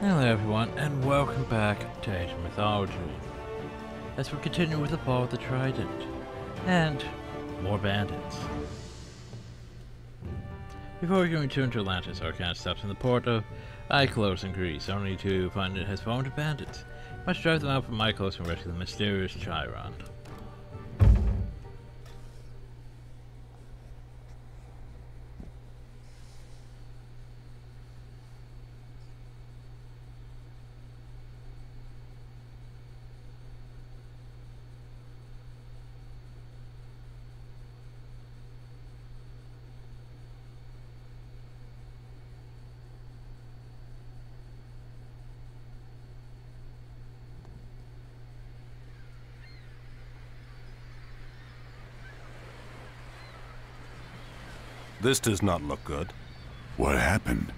Hello everyone, and welcome back to Age Mythology. As we continue with the Fall of the Trident, and more bandits. Before we go into Atlantis, Arkantos stops in the port of Iolkos in Greece, only to find it has formed bandits. Must drive them out from Iolkos and rescue the mysterious Chiron. This does not look good. What happened?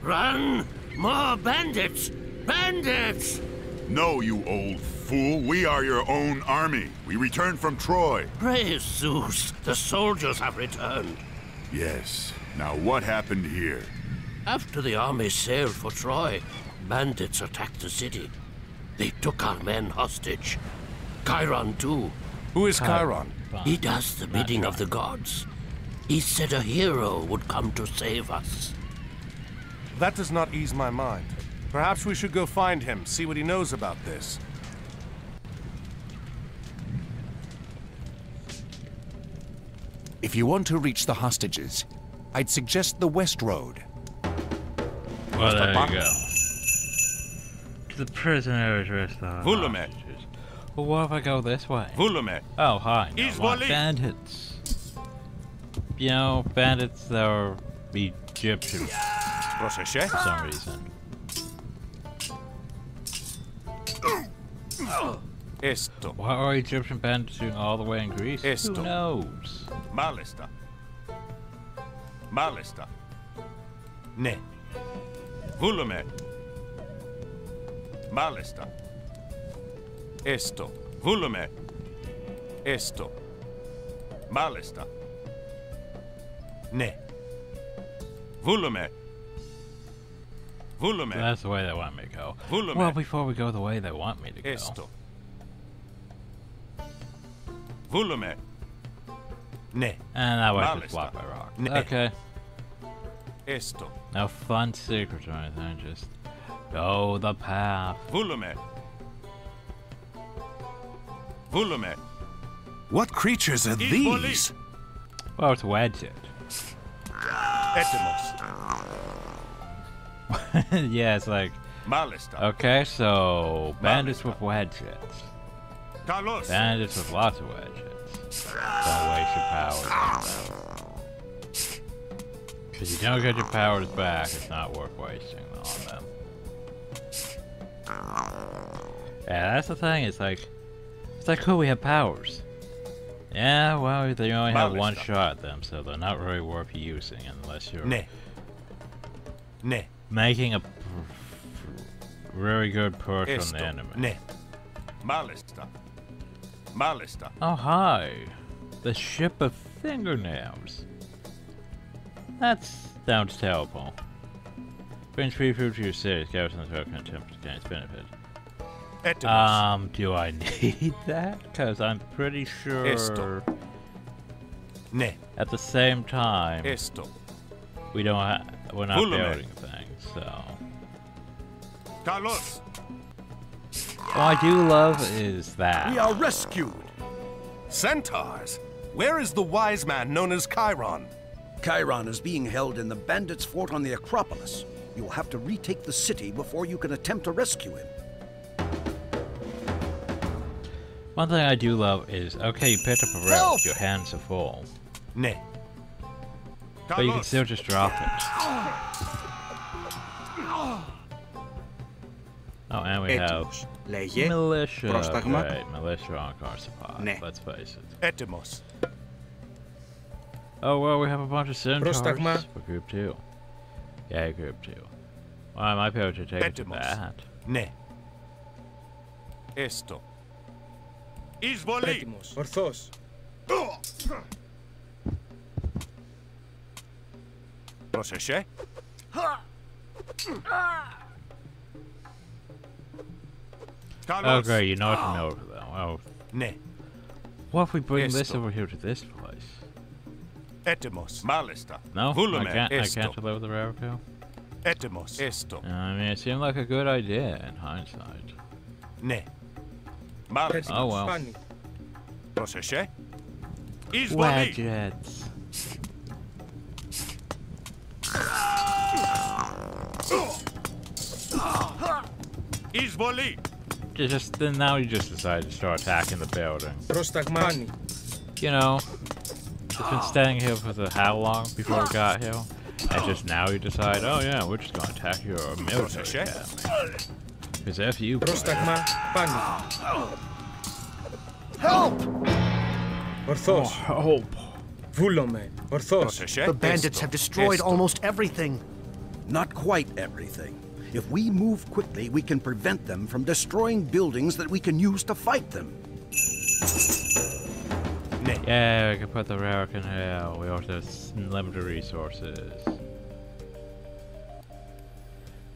Run! More bandits! Bandits! No, you old fool. We are your own army. We returned from Troy. Praise Zeus! The soldiers have returned. Yes. Now what happened here? After the army sailed for Troy, bandits attacked the city. They took our men hostage. Chiron, too. Who is Chiron? He does the bidding of the gods. He said a hero would come to save us. That does not ease my mind. Perhaps we should go find him, see what he knows about this. If you want to reach the hostages, I'd suggest the West Road. Well, there you go. To the prisoners rest the Volume. hostages. Well, what if I go this way? Volume. Oh, hi. No, Is bandits. You know, bandits that are Egyptian for some reason. Esto. Why are Egyptian bandits doing all the way in Greece? Esto. Who knows? Malista. Malista. Ne. Volume. Malista. Esto. Volume. Esto. Malista. Ne. Volume. Volume. That's the way they want me to go. Volume. Well, before we go the way they want me to go. Esto. Volume. Ne. And that was Malista. just blocked by rock. Ne. Okay. Esto. No fun secrets or anything, just go the path. Volume. Volume. What creatures are these? Well, it's Wadjet. Yeah, it's like, okay, so bandits with Wadjets. Talos. Bandits with lots of Wadjets. Don't waste your powers. Because you don't get your powers back, it's not worth wasting them on them. Yeah, that's the thing, it's like, it's like, cool, we have powers. Yeah, well, they only have one shot at them, so they're not really worth using unless you're Ne. Ne. making a really good push on the enemy. Ne. Malista. Malista. Oh, hi. The ship of fingernails. That sounds terrible. Brings free food to your city. The token attempt to gain its benefit. Etymos. Um, do I need that? Because I'm pretty sure Esto. ne. at the same time Esto. we don't ha- we're not Volume. building things, so. Talos. What I do love is that. We are rescued. Centaurs. Where is the wise man known as Chiron? Chiron is being held in the bandits' fort on the Acropolis. You will have to retake the city before you can attempt to rescue him. One thing I do love is, okay, you picked up a rope, your hands are full. Ne. But you can still just drop it. Oh, and we have militia. Right, militia on car supply. Ne. Let's face it. Etimos. Oh well, we have a bunch of centaurs for group two. Yeah, group two. Well, I might be able to take it to that. Ne. Esto. Εισβολή. Έτοιμος. Ορθός. Πρόσεχε. Oh Carlos. great, you know what to know though. Oh, Ναι. what if we bring this Esto. over here to this place? Έτοιμος. Μάλιστα. No, I Βούλουμε. can't. I Esto. can't deliver the Ravico. Έτοιμος. Έστω. I mean, it seemed like a good idea in hindsight. Ναι. Oh, wow. Proszę. Izboli! Just then, now you just decided to start attacking the building. Prostagmani. You know, it's been standing here for the how long before we got here, and just now you decide, oh yeah, we're just gonna attack your military. It's F you. Help! Orthos. Oh, help. Vulome, Orthos. The bandits have destroyed almost everything. Not quite everything. If we move quickly, we can prevent them from destroying buildings that we can use to fight them. Yeah, we can put the rare in here. We also have limited resources.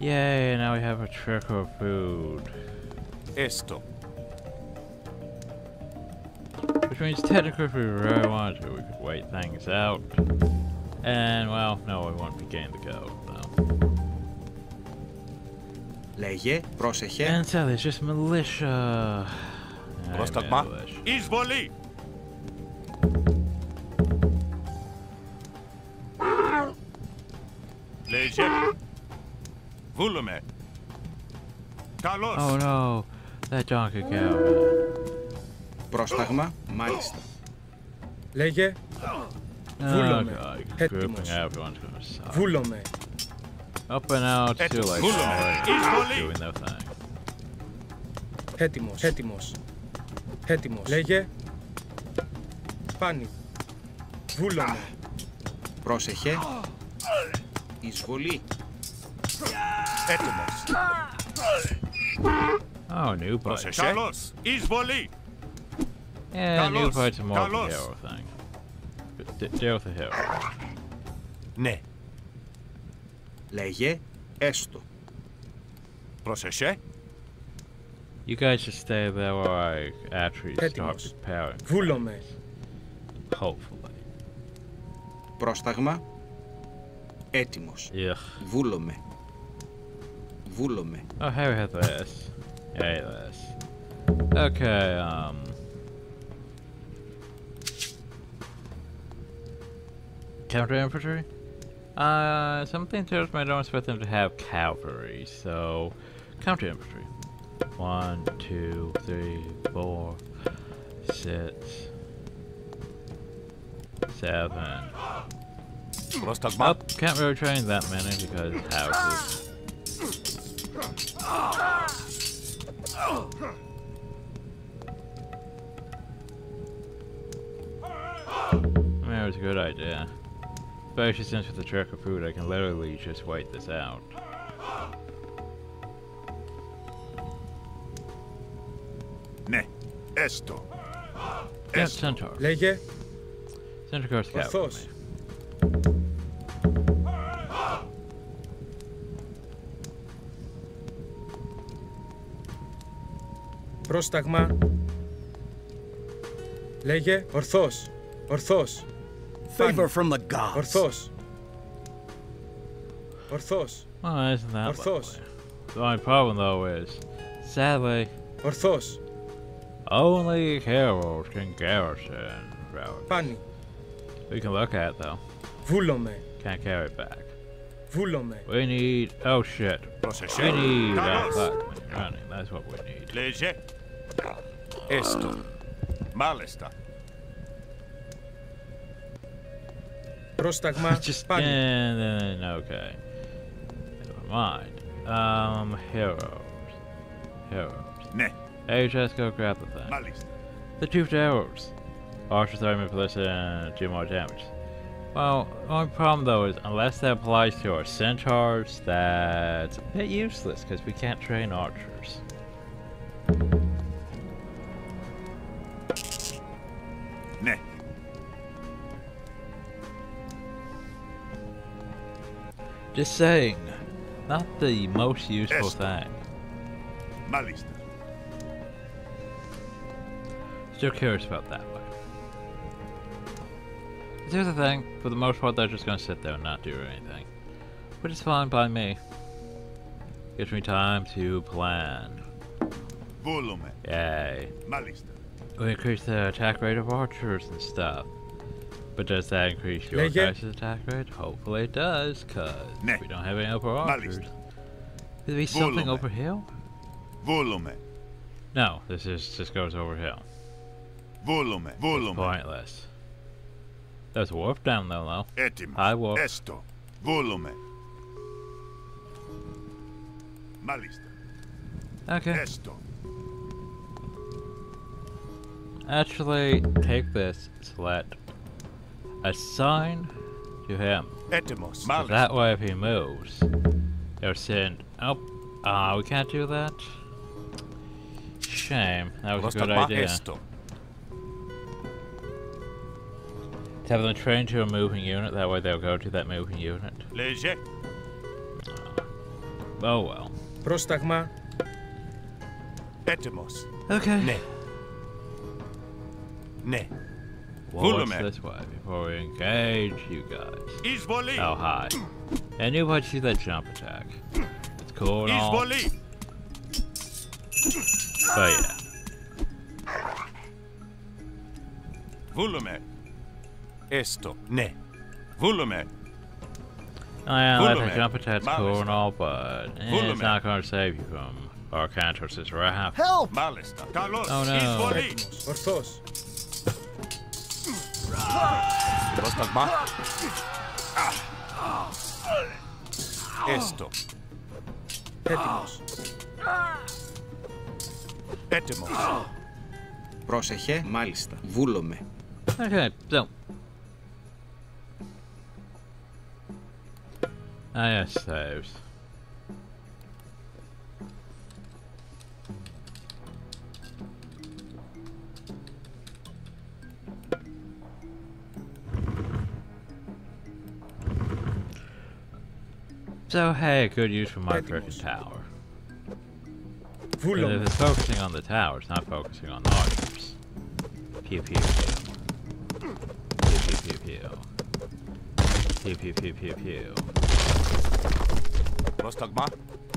Yay, now we have a trick of food. Έστω. Which means technically if we really wanted to, we could wait things out. And, well, no, we won't be getting the gold, though. Λέγε, πρόσεχε. And so there's just militia. I Πρόσταγμα. militia. Εισβολή. Λέγε. Βούλουμε. Καλώς. Oh no, that donkey cow. man. Πρόσταγμα. Μάλιστα. Λέγε. Oh Βούλομαι. god, Έτοιμος. grouping everyone's gonna suck. Βούλομαι. Up and out, too Έτοιμος. like Βούλομαι. already Εισβολή. doing their thing. Έτοιμος. Έτοιμος. Έτοιμος. Λέγε. Πάνι. Βούλομαι. Πρόσεχε. Εισβολή. Έτοιμος. Α, ο νιούπορτ. Καλώς, εισβολή. Ε, νιούπορτ είναι μόνο το hero thing. Deal with the hero. Ναι. Λέγε, έστω. Προσεχέ. You guys just stay there while I actually start preparing. Βούλομαι. Hopefully. Πρόσταγμα. Έτοιμος. Βούλομαι. Βούλομαι. Oh, hey, we have this. Hey, this. Okay, um. Counter infantry? Uh, something tells me I don't expect them to have cavalry, so. Counter infantry. One, two, three, four, six, seven. Πρόσταγμα. Oh, can't really train that many because houses. That was a good idea. Especially since with the truck of food, I can literally just wait this out. Ne, esto. Esto. Centaur. Lege. Centaur's cat. Πρόσταγμα. Λέγε. Ορθός. Ορθός. Favor from the gods. Ορθός. Ορθός. Well, isn't that Orthos. lovely? The only problem, though, is, sadly, Ορθός. only heroes can garrison routes. Πάνι. We can look at, though. Βούλομαι. Can't carry it back. Βούλομαι. We need. Oh shit. Πρόσεχε. We need. Uh, Carlos. fuck, running. That's what we need. Esto. Mal. Prostagma. Just, and then okay. Never mind. Um, heroes. Heroes. Ne. Hey, just go grab the thing. Malista. The two arrows. Archer throwing me for this and do more damage. Well, one problem though is unless that applies to our centaurs, that's a bit useless because we can't train archers. Just saying, not the most useful Esto. thing. Malista. Still curious about that one. Here's the thing, for the most part they're just gonna sit there and not do anything. Which is fine by me. Gives me time to plan. Volume. Yay. Malista. We increase the attack rate of archers and stuff. But does that increase your Legge. guys' attack rate? Hopefully it does, cause Ne. we don't have any upper archers. Malista. Could there be something Volume. over here? Volume. No, this is just goes over here. Volume. Volume. Pointless. There's a wolf down there though. Etimus. Hi, wolf. Esto. Volume. Malista. Okay. Esto. Actually, take this, select assign to him. Etymos. So that way if he moves, they're saying, oh, uh, we can't do that. Shame, that was a good idea. Esto. To have them trained to a moving unit, that way they'll go to that moving unit. Leger. Oh well. Prostagma. Etymos. Okay. Ne. Ne. Well, this way? before we engage you guys. Isboli. Oh, hi. And you watch that jump attack. It's cool and all. But yeah. Vulume. Esto. Ne. Vulume. Oh yeah, Vulume. like jump attack's cool and all, but eh, it's not going to save you from our counters, right? Help! Oh no. Εισβολή. Έτοιμος. Ορθός. Πρόσταγμα. Esto. Έτοιμος. Έτοιμος. Πρόσεχε. Μάλιστα. Βούλομαι. Okay, so. Ah, yes, saves. So, hey, good use for my frickin' Έτοιμος. tower. But Βούλομαι. if it's focusing on the towers, not focusing on the archers. Pew pew pew. Pew pew pew pew. Pew pew pew pew pew. Πρόσταγμα.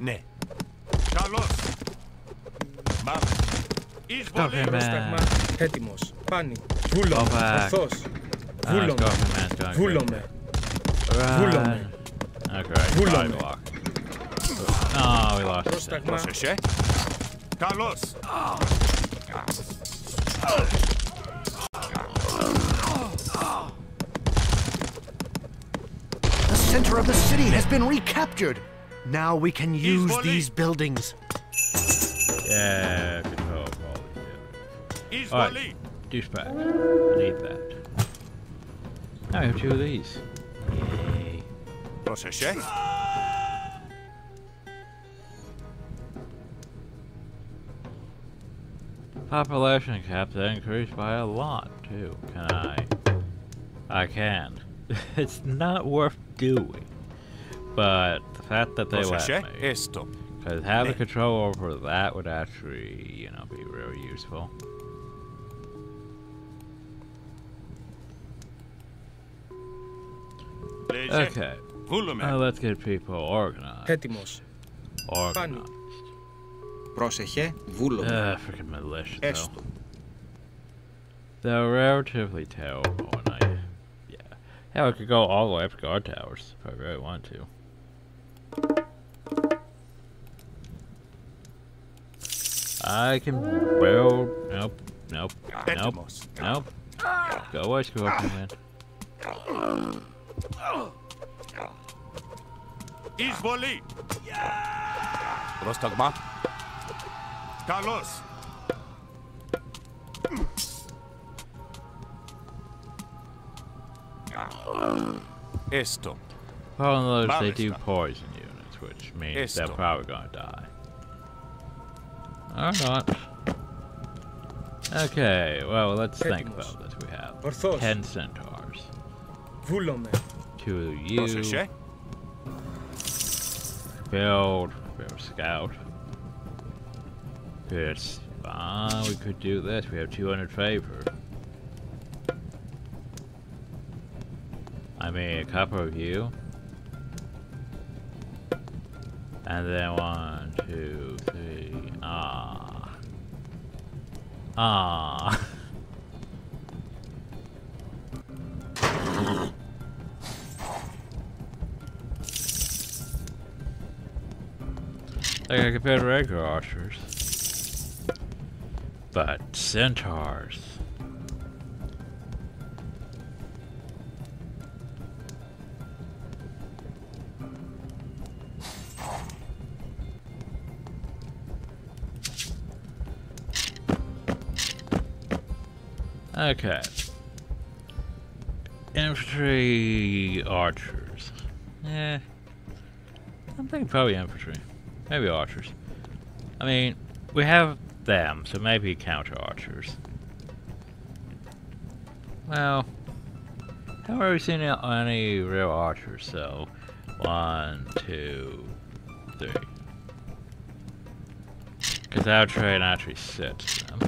Ναι. Καλώς. Μάλιστα. Εισβολή. Okay, man. Πρόσταγμα. Έτοιμος. Πάνι. Βούλομαι. Go back. Ορθός. Ah, Βούλομαι. let's Hullomme. Oh, ah, we lost. Proszę eh? Carlos! The center of the city has been recaptured. Now we can use these buildings. Yeah, control quality. Alright, douchebag. I need that. I have two of these process, yeah? Population caps increased by a lot, too. Can I? I can. it's not worth doing. But the fact that they let me... Esto. Because having control over that would actually, you know, be really useful. Okay. Βούλουμε. now let's get people organized. Έτοιμος. Organized. Πρόσεχε. Βούλομαι. Uh, freaking militia though. Έστω. They're relatively terrible, and I, yeah, hell, I could go all the way up to guard towers if I really want to. I can build. Nope. Nope. Nope. Έτοιμος. Nope. Go away, Scorpion Man. Izvoli! Rostogma. Carlos. Esto. Well, on they do poison units, which means Esto. they're probably going to die. Alright. Okay, well, let's think about this. We have ten centaurs. Vulome to you. Build. Build scout. It's Ah, we could do this. We have 200 favor. I mean, a couple of you. And then one, two, three. Ah. Ah. like I compared to regular archers. But centaurs. Okay. Infantry archers. Eh. I'm thinking probably infantry. Maybe archers. I mean, we have them, so maybe counter archers. Well, haven't really seen any real archers, so one, two, three. Because our train actually sits them.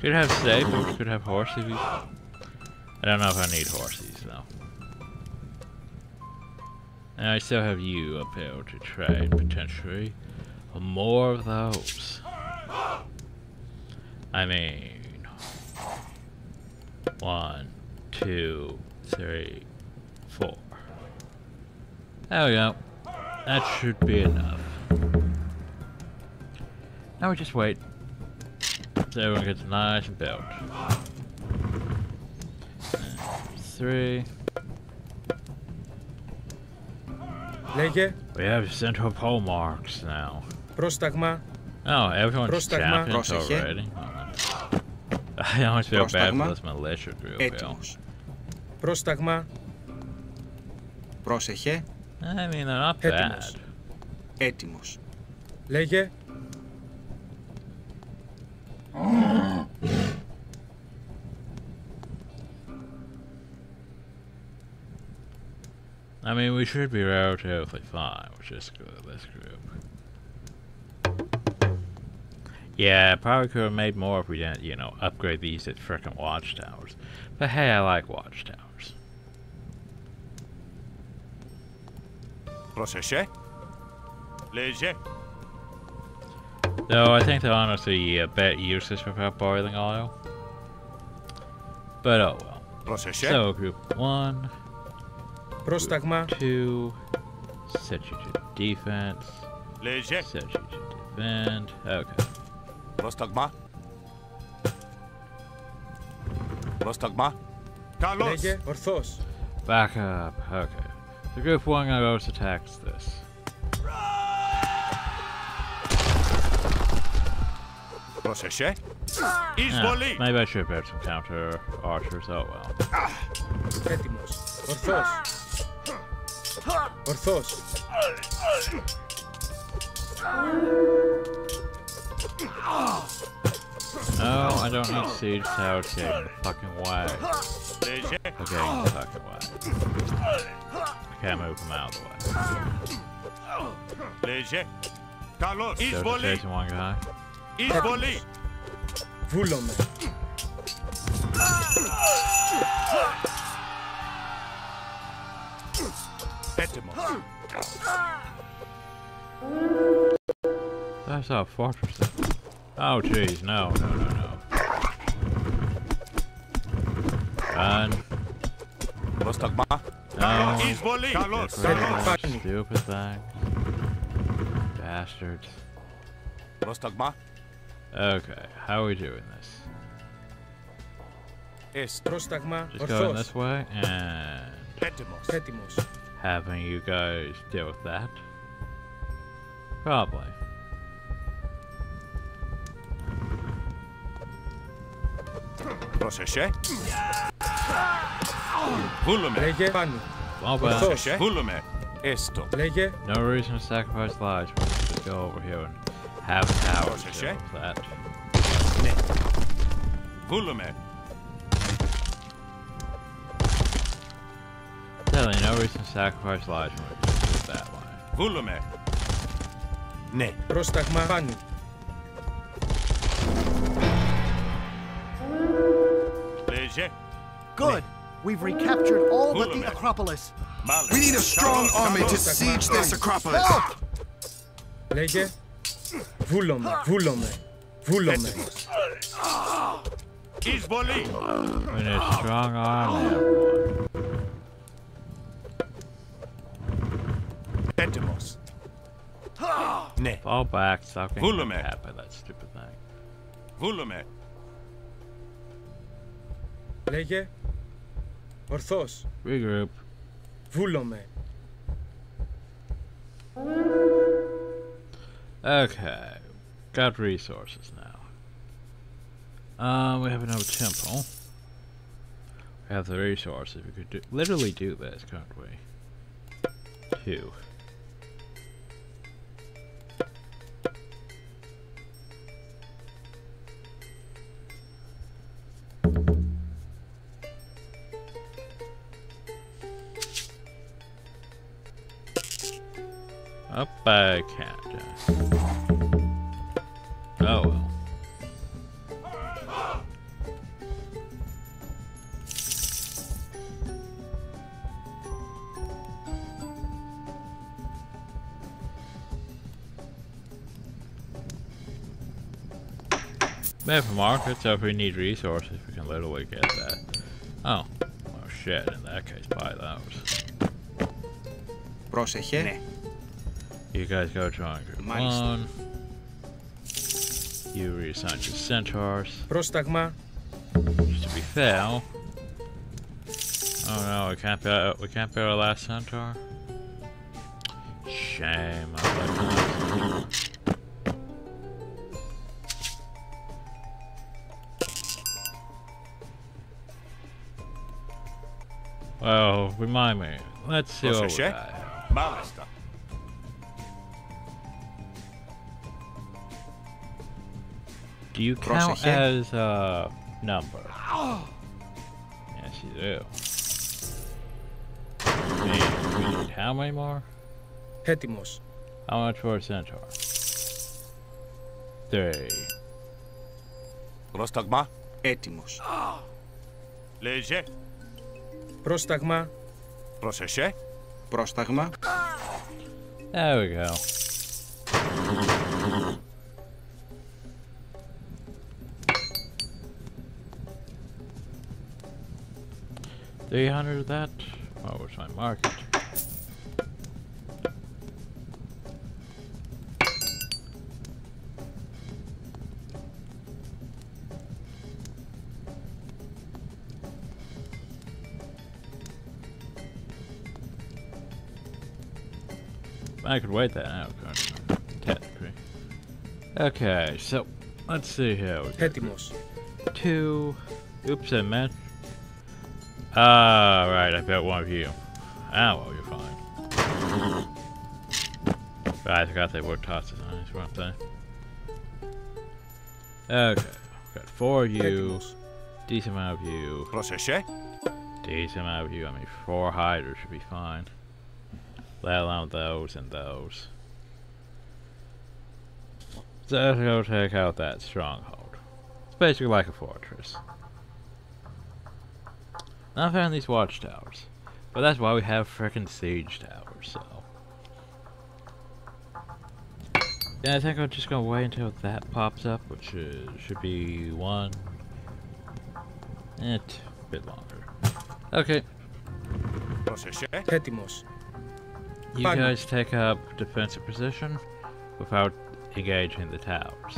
Could have stables, could have horses. I don't know if I need horses though. And I still have you up here to trade potentially. More of those. I mean, one, two, three, four. There we go. That should be enough. Now we just wait. So everyone gets nice and built. Three. Λέγε. We have central pole marks now. Πρόσταγμα. Oh, everyone's Πρόσταγμα. champions Πρόσεχε. already. I always feel bad for Πρόσταγμα. this militia group. yo. Έτοιμος. Πρόσταγμα. Πρόσεχε. I mean, they're not Έτοιμος. bad. Έτοιμος. Λέγε. I mean, we should be relatively fine with this group. This group. Yeah, probably could have made more if we didn't, you know, upgrade these at frickin' watchtowers. But hey, I like watchtowers. Proszę Leje. Though I think they're honestly a bit useless without boiling oil. But oh well. Proszę So, group one. Πρόσταγμα. two, set you to defense, Λέγε. set you to defend. Okay. Πρόσταγμα. Πρόσταγμα. Καλώς. Λέγε. Ορθός. Back up. Okay. So group one goes attacks this. Πρόσεχε. Ah, Εισβολή. maybe I should have some counter archers. Oh well. Έτοιμος. Ορθός. Ορθός. No, I don't need siege towers getting in the fucking way. Λέγε. They're getting in the fucking way. I can't move them out of the way. Λέγε. Καλώς. So just Εισβολή. chasing That's our fortress. Oh jeez, no, no, no, no. And Rostagma. No. Carlos, Stupid thing. Bastards. Rostagma. Okay, how are we doing this? Est. Just going this way and... Petimos. Petimos having you guys deal with that. Probably. Lege. Esto. Lege. No reason to sacrifice lives. We'll just go over here and have power deal with that. Definitely no reason to sacrifice lives when we just do it that way. Βούλουμε. Ναι. Πρόσταγμα πάνω. Léger. Good. We've recaptured all but the Fulham. Acropolis. Malice. We need a strong army to Stop, siege stop. this Acropolis. Help! Λέγε. Βούλομαι, βούλομαι, βούλομαι. Έτοιμος. Εισβολή. We need a strong army, Fall back, stop getting Fulham. attacked by that stupid thing. Βούλομαι. Λέγε. Ορθώς. Regroup. Βούλομαι. Okay. Got resources now. Um, we have another temple. We have the resources. We could do, literally do this, can't we? Two. Up I can't. uh. Oh well. Map market, so if we need resources, we can literally get that. Oh. Oh shit, in that case, buy those. Πρόσεχε. You guys go drawing group Minus one. You reassign to centaurs. Prostagma. Just to be fair. Oh no, we can't be we can't be our last centaur. Shame. well, remind me. Let's see what we got. Do you count Πρόσεχε. as a number? Yes, you do. We need, we need how many more? Έτοιμος. How much for a centaur? Three. Πρόσταγμα. Έτοιμος. Léger. Πρόσταγμα. Πρόσεχε. Πρόσταγμα. There we go. 300 of that? Oh, where's my market? I could wait that out, technically. Okay, so let's see here. We Two. Oops, I meant Ah, uh, right, I bet one of you. Ah, well, you're fine. But I forgot they were tossed on weren't they? Okay, got four of you, decent amount of you. Decent amount of you, I mean four hiders should be fine. Let alone those and those. So let's go take out that stronghold. It's basically like a fortress. Not found these watchtowers. But that's why we have frickin' siege towers, so. Yeah, I think I'm just gonna wait until that pops up, which should be one... Eh, a bit longer. Okay. You guys take up defensive position without engaging the towers.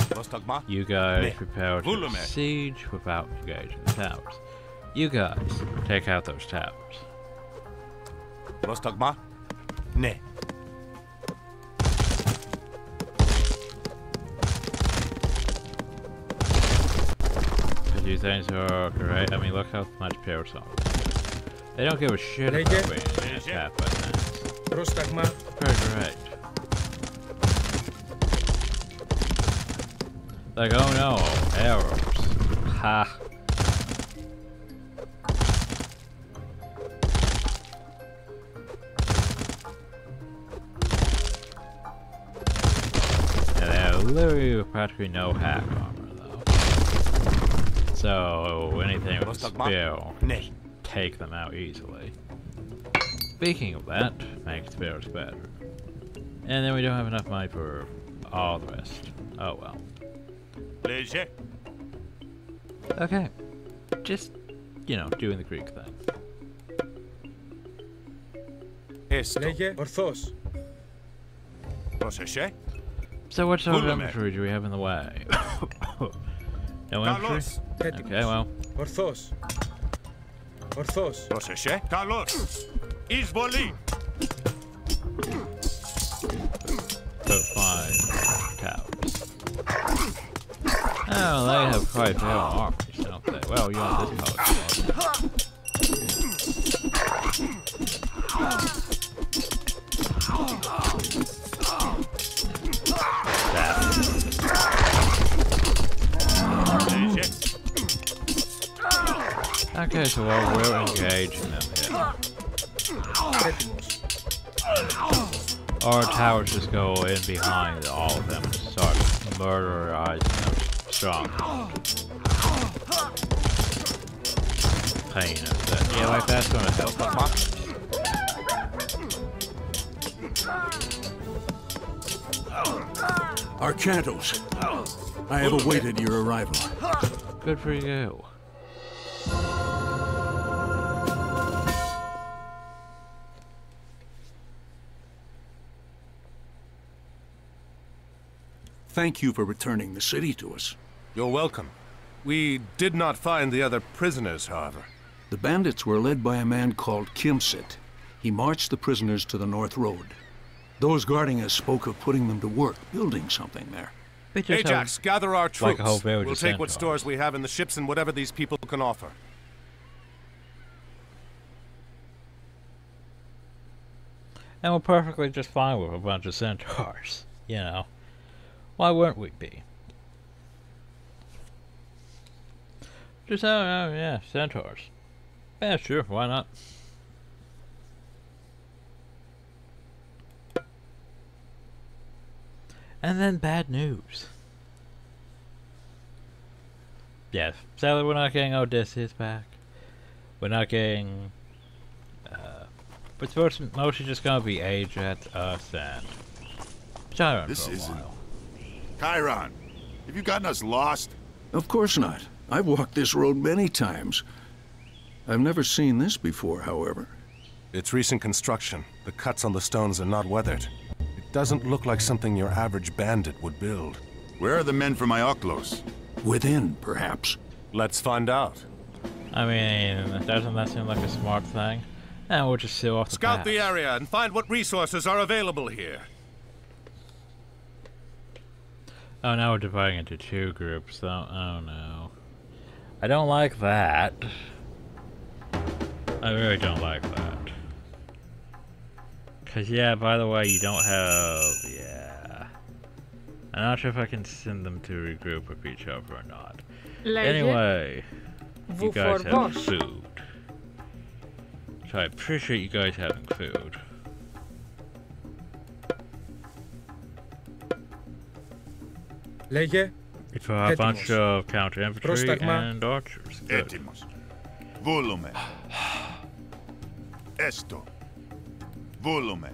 You guys prepare to siege without engaging the towers. You guys, take out those towers. Rostogma? Ne. Do things work, right? I mean, look how much power on. They don't give a shit about being an attack by. Correct. Like, oh no, arrows. Ha. literally practically no hack armor though. So anything with spill, take them out easily. Speaking of that, make spells better. And then we don't have enough money for all the rest. Oh well. Léger. Okay. Just, you know, doing the Greek thing. Esto. Λέγε ορθώς. Πρόσεχε. So what sort of infantry do we have in the way? no infantry? Okay, well. Orthos. Orthos. Proseše. Carlos. Izvoli. So five cows. Oh, they have quite a armies, don't they? Well, you want this color. Oh. Okay, so we'll engage in them here. Our towers just go in behind all of them and start murderizing them strong. Pain of that. Yeah, like that's gonna help. huh? Arkantos. I have awaited your arrival. Good for you. Thank you for returning the city to us. You're welcome. We did not find the other prisoners, however. The bandits were led by a man called Kemsyt. He marched the prisoners to the North Road. Those guarding us spoke of putting them to work, building something there. We just have- Ajax, gather our like troops. a whole village we'll take what stores we have in the ships and whatever these people can offer. And we're perfectly just fine with a bunch of centaurs. You know. Why wouldn't we be? Just, oh, oh yeah, centaurs. Yeah, sure, why not? And then bad news. Yes, sadly we're not getting Odysseus back. We're not getting uh, but it's mostly- just gonna be Ajax, us, and Chiron This for a isn't- while. Chiron, have you gotten us lost? Of course not. I've walked this road many times. I've never seen this before, however. It's recent construction. The cuts on the stones are not weathered. It doesn't look like something your average bandit would build. Where are the men from Iolkos? Within, perhaps. Let's find out. I mean, doesn't that seem like a smart thing? And we'll just seal off the Scout the area and find what resources are available here. Oh, now we're dividing into two groups. Oh, oh no. I don't like that. I really don't like that. Cause yeah, by the way, you don't have... yeah. I'm not sure if I can send them to regroup with each other or not. Later. Anyway, you guys have food. So I appreciate you guys having food. Λέγε If I have a bunch Έτοιμος. of counter infantry Πρόσταγμα. and archers. Good. Έτοιμος. Βούλουμε. Έστω. Βούλουμε.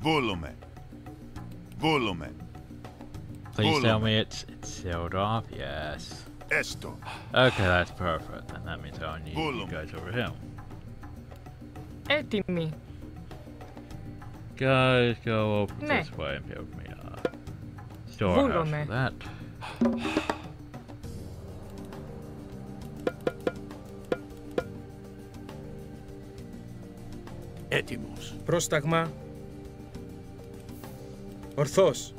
Βούλουμε. Βούλουμε. Please tell Fulham. me it's it's sealed off. Yes. Έστω. Okay, that's perfect. And that means I don't need you Fulham. guys over here. Έτοιμοι. Guys, go over Ναι. this way and build me a storehouse Βούλομαι. for that. Έτοιμος. πρόσταγμα. Ορθώς.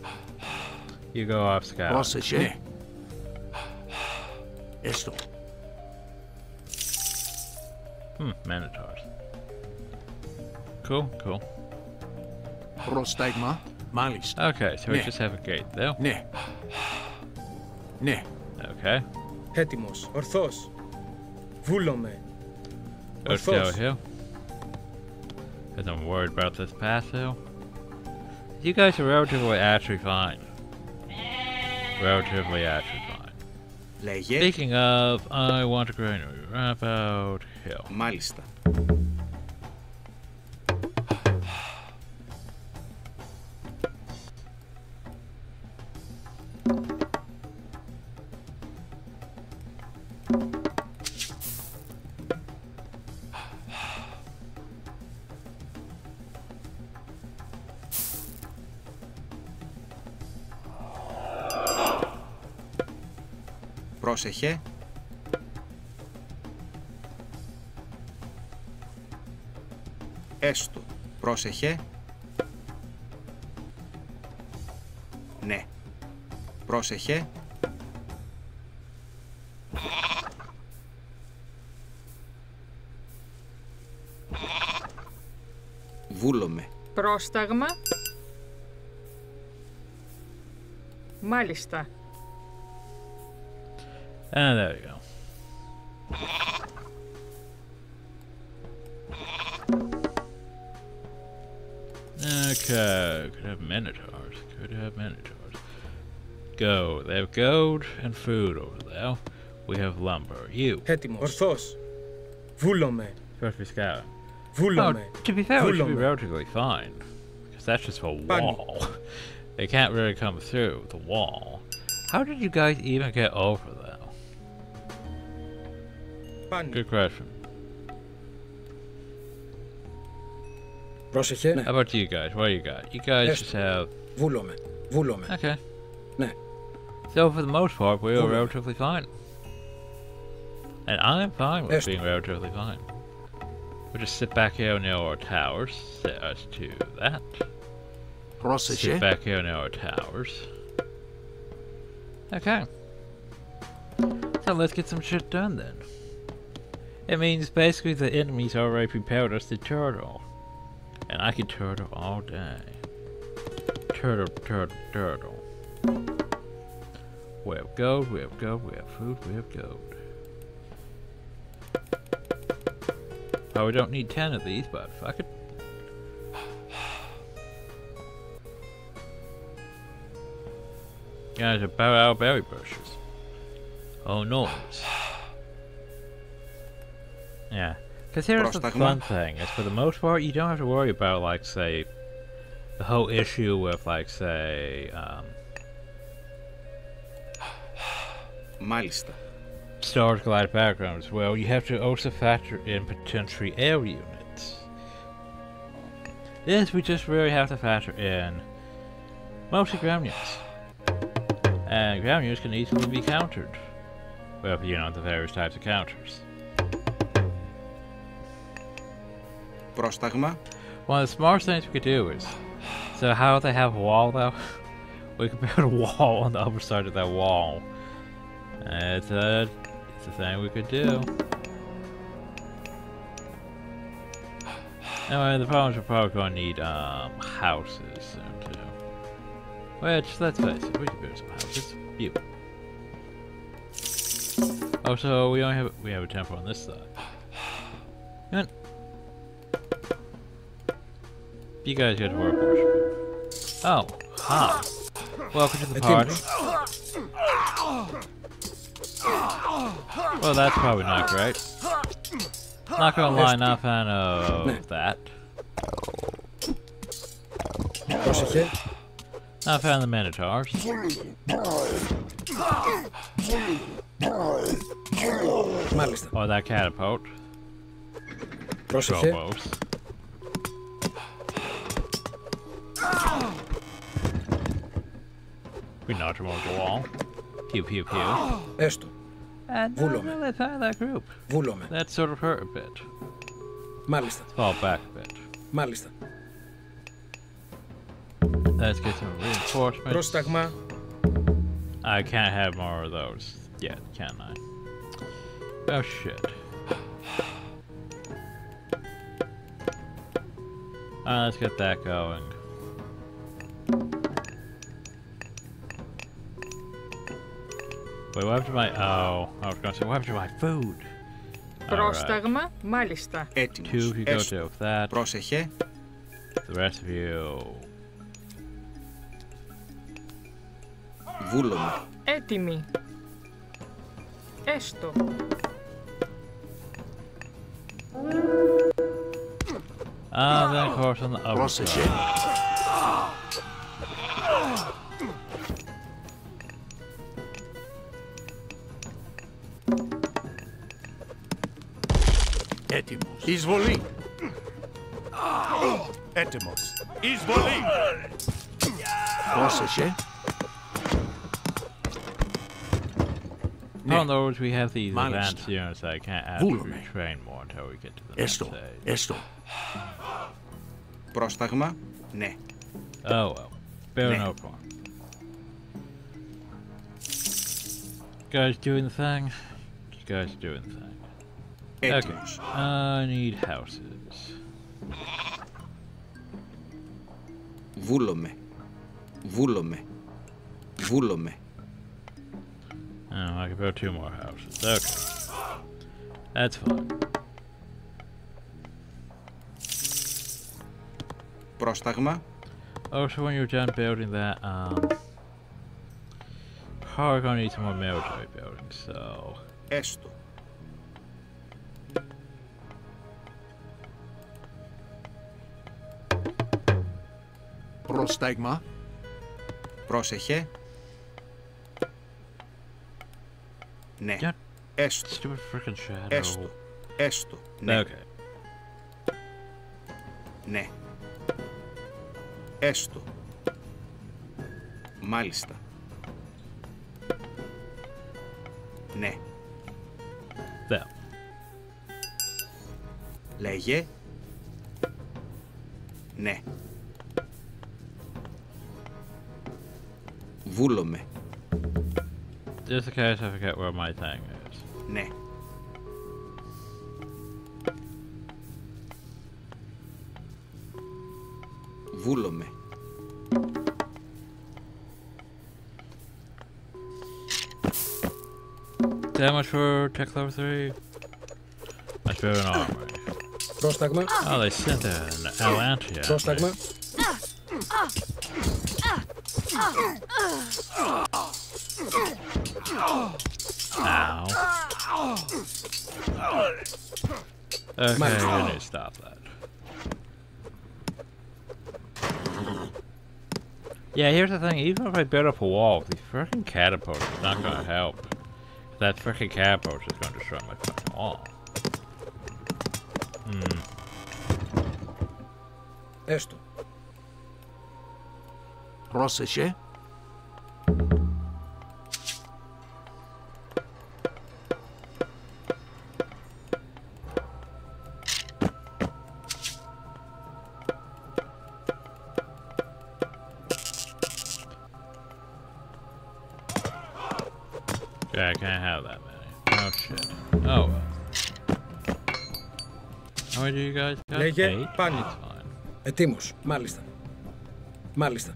You go off scout. Πρόσεχε. Έστω. Hmm, minotaurs. Cool, cool. Πρόσταγμα. Μάλιστα. Okay, so we Ναι. just have a gate there. Ναι. Ναι. Okay. Έτοιμος. Ορθώς. Βούλομαι. Go Ορθώς. downhill. Because I'm worried about this path hill. You guys are relatively actually fine. relatively actually fine. Λέγε. Speaking of, I want a granary about hill. Μάλιστα. Πρόσεχε. Έστω. Πρόσεχε. Ναι. Πρόσεχε. Βούλομαι. Πρόσταγμα. Μάλιστα. And there you go. Okay, could have minotaurs. Could have minotaurs. Go. They have gold and food over there. We have lumber. You. Έτοιμος. Ορθός. Βούλομαι. Supposed to be scouting. Βούλομαι. Oh, to be fair, we should be Βούλομαι. relatively fine. Because that's just a Pani. wall. they can't really come through the wall. How did you guys even get over there? Πάνι. Good question. Πρόσεχε. How about you guys? What do you got? You guys Yes. just have. Βούλομαι. Βούλομαι. Okay. Ναι. So for the most part, we were Hold on. relatively fine. And I'm fine with Yes. being relatively fine. We'll just sit back here near our towers. Set us to that. Πρόσεχε. Sit back here near our towers. Okay. So let's get some shit done then. It means basically the enemies already prepared us to turtle. And I can turtle all day. Turtle, turtle, turtle. We have gold, we have gold, we have food, we have gold. Oh, we don't need 10 of these, but fuck it. Guys, about our berry bushes. Oh, no. Yeah. Because here's the Πρόσταγμα. fun thing, is for the most part, you don't have to worry about, like, say, the whole issue with, like, say, um, Μάλιστα. Star Glide backgrounds. Well, you have to also factor in potentially air units. This, we just really have to factor in mostly ground units. And ground units can easily be countered. Well, you know, the various types of counters. Πρόσταγμα. One of the smartest things we could do is, so how they have a wall though? We could build a wall on the upper side of that wall. It's a, it's a thing we could do. Anyway, the problem is we're probably going to need um, houses soon too. Which, let's face it, we can build some houses. You. Oh, so we only have we have a temple on this side. You guys get work Oh, hi. Welcome to the party. Well, that's probably not great. Not gonna line up and know that. I found the Minotaurs. Or that catapult. Πρόσεχε. Phobos. We knocked him over the wall. Pew pew pew. Έστω. And not Βούλομαι. really a fan of that group. Βούλομαι. That sort of hurt a bit. Μάλιστα. Fall back a bit. Μάλιστα. Let's get some reinforcements. Πρόσταγμα. I can't have more of those yet, can I? Oh shit. Uh, let's get that going. Wait, what happened to my... Oh, I was gonna say, what happened to my food? Alright, Πρόσταγμα. Μάλιστα. two if you go Έστω. to that. Πρόσεχε. The rest of you... Βούλομαι. Έτοιμοι. Έστω. And then of course on the upper side. Etymos. Isvoli. Etymos. Isvoli. Proseše. On those we have these Malice. advanced units that I can't actually Βούλομαι. train more until we get to the next Έστω. stage. Έστω. Πρόσταγμα, ναι. Oh well. Bear Nah. no problem. Guys doing the thing? You guys doing the thing. Okay. Έτοιμος. I need houses. Βούλομαι. Βούλομαι. Βούλομαι. Oh, I can build two more houses. Okay. That's fine. Πρόσταγμα, Oh, so when you're done building that, um, probably gonna need some more military buildings, so. έστω. Πρόσταγμα. Πρόσεχε. Ναι. Yeah. Έστω. Stupid freaking shadow. Έστω. Έστω. Ναι. Okay. Ναι. Έστω. Μάλιστα. Ναι. There. Λέγε. Ναι. Βούλομαι. just in case I forget where my thing is. Nah. Βούλομε. That much for tech level 3. Much better than an armory. Oh, they sent an Atlantean. Πρόσταγμα. Ow. Okay, I'm gonna stop that. Yeah, here's the thing, even if I build up a wall, the freaking catapult is not gonna help. That freaking catapult is gonna destroy my fucking wall. Hmm. Esto. Proseshe? You guys got? Λέγε Eight? πάλι. It's fine. Ετοίμος. Μάλιστα. Μάλιστα.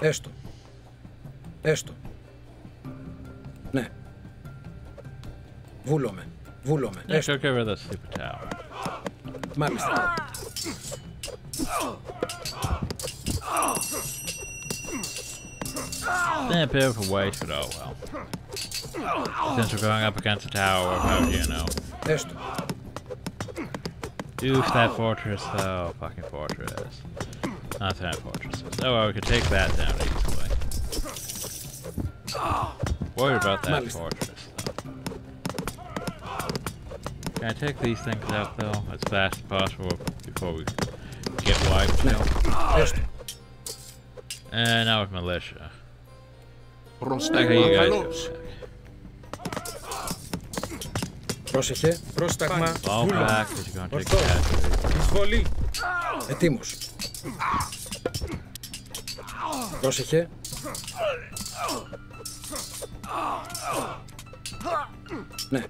Έστω. Έστω. Ναι. Βούλομαι. Βούλομαι. Yeah, Έστω. go get rid of that stupid tower. Μάλιστα. Been a bit of a waste, but oh well. Since we're going up against a tower, how do you know? Έστω. Oof, that fortress. though. fucking fortress. Not that fortress. Oh, well, we could take that down easily. Worried about that fortress, though. Can I take these things out, though, as fast as possible before we get wiped? No. And now with militia. Okay, you guys Πρόσεχε. Πρόσταγμα. Fall Βούλομαι. back because you're gonna take Ορθό. that. Εισβολή. Ετοίμος. Πρόσεχε. Ναι.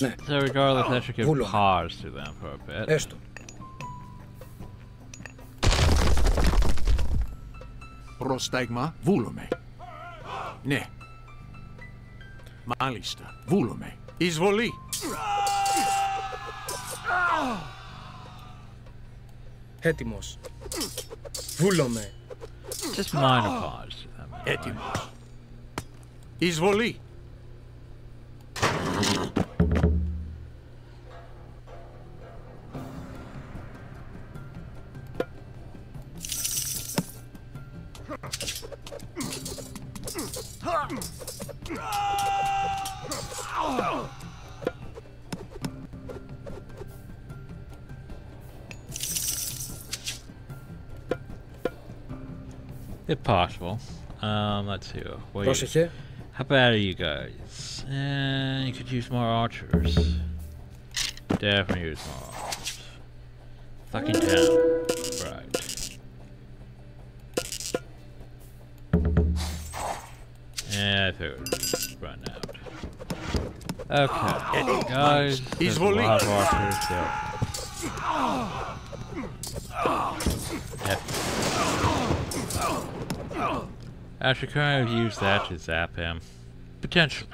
Ναι. So regardless, that should give Βούλομαι. pause to them for a bit. Έστω. Πρόσταγμα. Βούλομαι. Ναι. Μάλιστα. Βούλομαι. Εισβολή. Έτοιμος. Βούλομαι. Just minor pause to them. Έτοιμος. Εισβολή. If possible. Um, let's see. Uh, what you, how bad are you guys? And you could use more archers. Definitely use more archers. Fucking town. Right. Yeah, I figured run out. Okay, oh, guys, he's a lot of archers, so. Yep. Actually, can I use that to zap him? Potentially.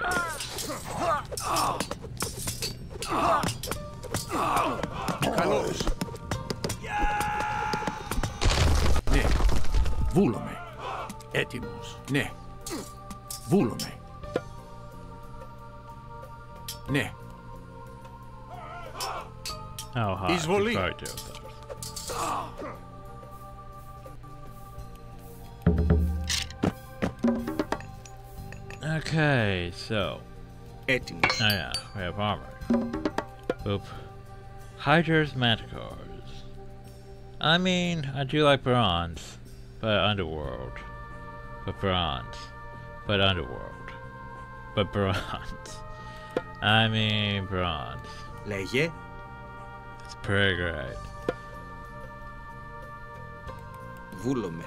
Καλώς. Ναι. Βούλομαι. Έτοιμος. Ναι. Βούλομαι. Ναι. How high? Εισβολή. Okay, so. Έτοιμος. Oh yeah, we have armor. Boop. Hydras, manticores. I mean, I do like bronze, but underworld. But bronze. But underworld. But bronze. I mean bronze. Λέγε. It's pretty great. Βούλομαι.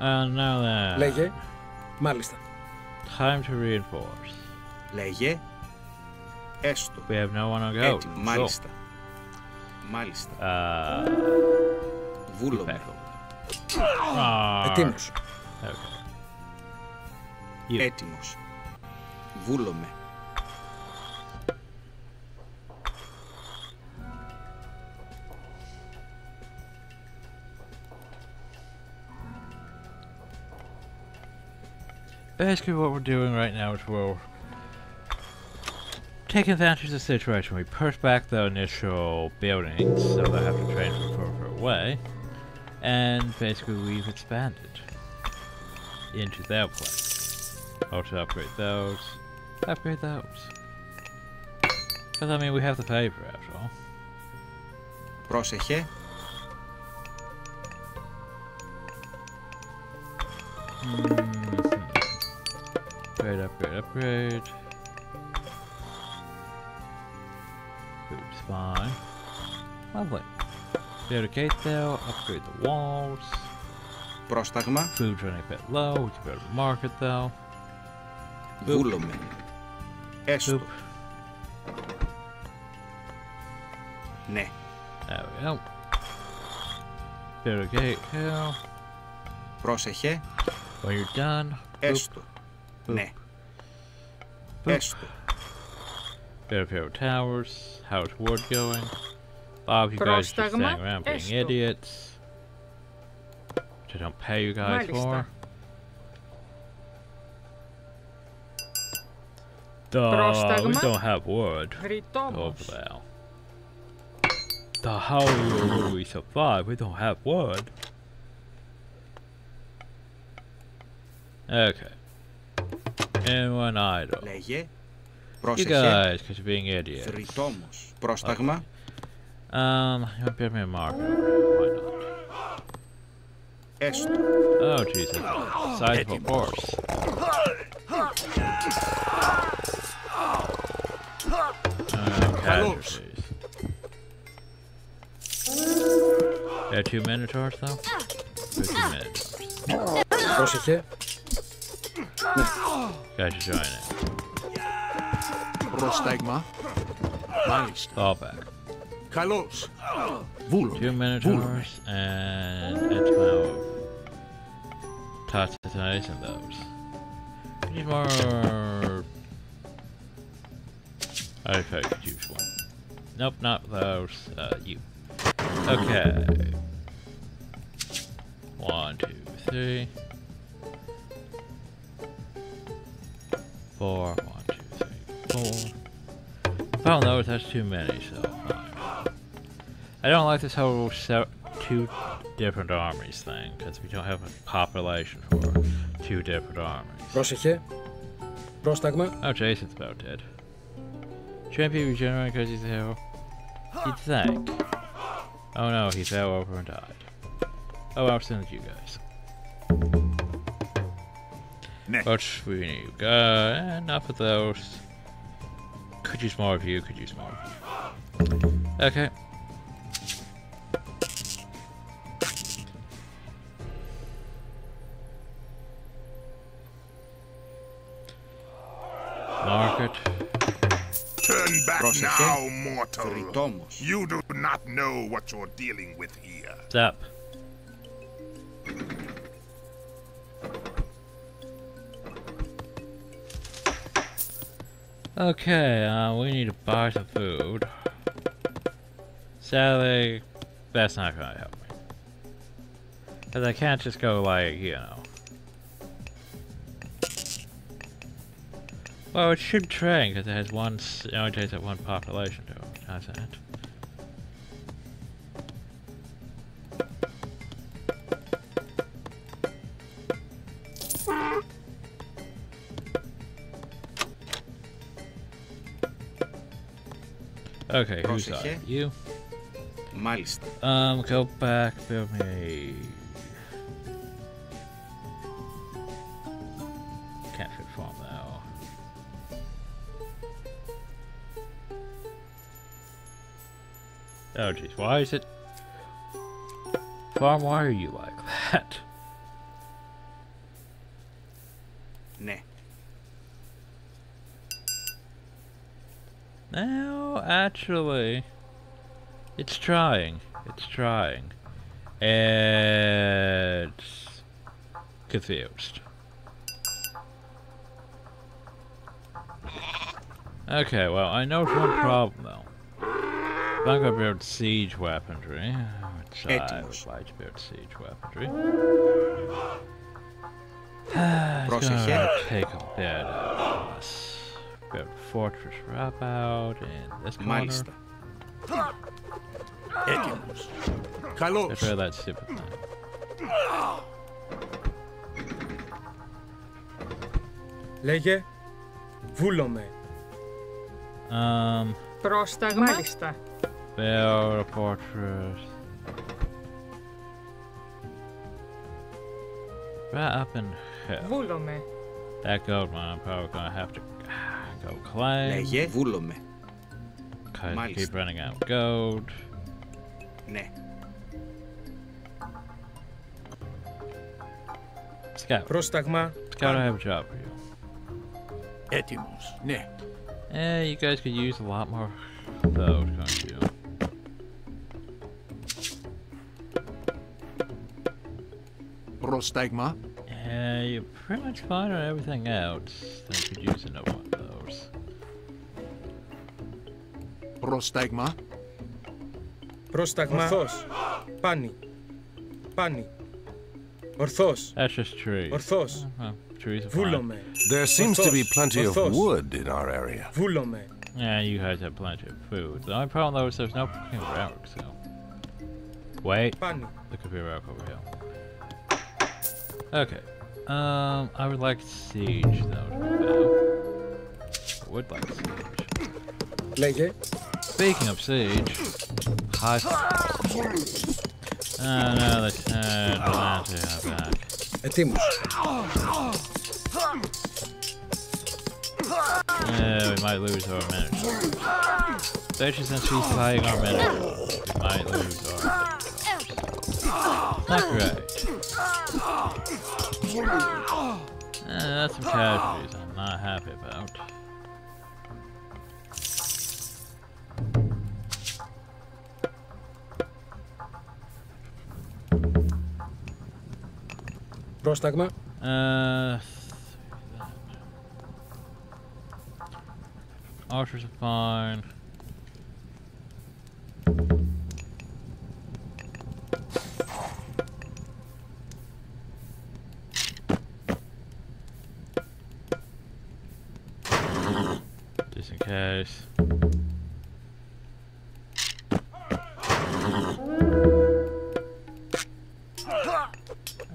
And now then. Λέγε. Μάλιστα. Time to reinforce. Λέγε. Έστω. We have no one on go. Έτοιμο. Μάλιστα. Μάλιστα. Uh, Βούλομαι. ah, Ετοίμος. Okay. You. Έτοιμος. Βούλομαι. Basically, what we're doing right now is we're taking advantage of the situation. We push back the initial buildings, so they have to train from further away, and basically we've expanded into their place. Also upgrade those, upgrade those. Because I mean, we have the favor after all. Πρόσεχε. Mhm. Upgrade, upgrade, upgrade. Food's fine. Lovely. Build a gate there, upgrade the walls. Πρόσταγμα. Food's running a bit low, we can build a market though. Βούλομαι. Έστω. Boop. Ναι. There we go. Build a gate here. Πρόσεχε. When you're done, Έστω. Ναι. Esto. Got a pair of towers. How's Ward going? Bob, you guys are just standing around being esto. idiots. Which I don't pay you guys for. Duh, we don't have wood. over there. The how will we survive? We don't have wood. Okay. in one idol. Λέγε, πρόσεχε, you guys, cause you're being idiots. θρητόμος, πρόσταγμα. Okay. Um, you me a marker? Why not? Έστω. Oh, Jesus. Size of force. Okay, please. Two minotaurs, though? Fifty. Πρόσεχε. Käysi syöinen. Rostegma. Managed. back. Kalos. Vulve. Two minotaurs Vulve. and a twelve. and those. We need more... Okay, choose one. Nope, not those. Uh, you. Okay. One, two, three. Four. One, two, three, four. Problem though is that's too many, so fine. I don't like this whole se two different armies thing, because we don't have a population for two different armies. Πρόσεχε. Πρόσταγμα. Oh, Jason's about dead. Champion regenerate because he's a hero. You'd think. Oh no, he fell over and died. Oh, I'll send you guys. Ne. What we need go. Enough of those. Could use more of you, could use more of you. Okay. Market. Turn back now, mortal. You do not know what you're dealing with here. Zap. Okay, uh, we need to buy some food. Sadly, that's not gonna help me. Cause I can't just go like, you know. Well, it should train because it has one, it only takes up one population to it, doesn't it? Okay, who's Πρόσεχε. that? You? Μάλιστα. Um, go back, build me a... Can't fit farm now. Oh jeez, why is it... Farm, why are you like Actually, it's trying. It's trying. It's confused. Okay, well, I know one problem, though. Bunker build siege weaponry, which it I would like to build siege weaponry. it's gonna take a bit of us. Build fortress wrap out in this corner. Μάλιστα. Έτοιμος. Get Καλώς. rid of that stupid thing. Λέγε. Βούλομαι. Um, Πρόσταγμα. Μάλιστα. build a fortress. Right up in here. Βούλομαι. That gold one I'm probably gonna have to go claim. Λέγε. Βούλομαι. Cause I keep Μάλιστα. running out of gold. Ναι. Scout. Πρόσταγμα. Scout, I have a job for you. Έτοιμος. Ναι. Eh, you guys could use a lot more of those, can't you? Πρόσταγμα. Yeah, you're pretty much fine on everything else. Then you could use another one of Prostagma. Prostagma. Orthos. Pani. Pani. Orthos. That's just trees. Orthos. Uh-huh. Trees are Vulome. There seems Orthos. to be plenty Orthos. of wood in our area. Vulome. Yeah, you guys have plenty of food. The only problem though is there's no fucking route, so. Wait. Pani. There could be a route over here. Okay. Um, I would like siege though. Would like Sage. It? Speaking of Sage, hi. Oh ah, no, they uh, turned around to her back. Yeah, we might lose our manager. Especially since she's fighting our manager. We might lose our. Not great. Yeah, that's some casualties I'm not happy about. cross talking uh, archers are fine. Just in case.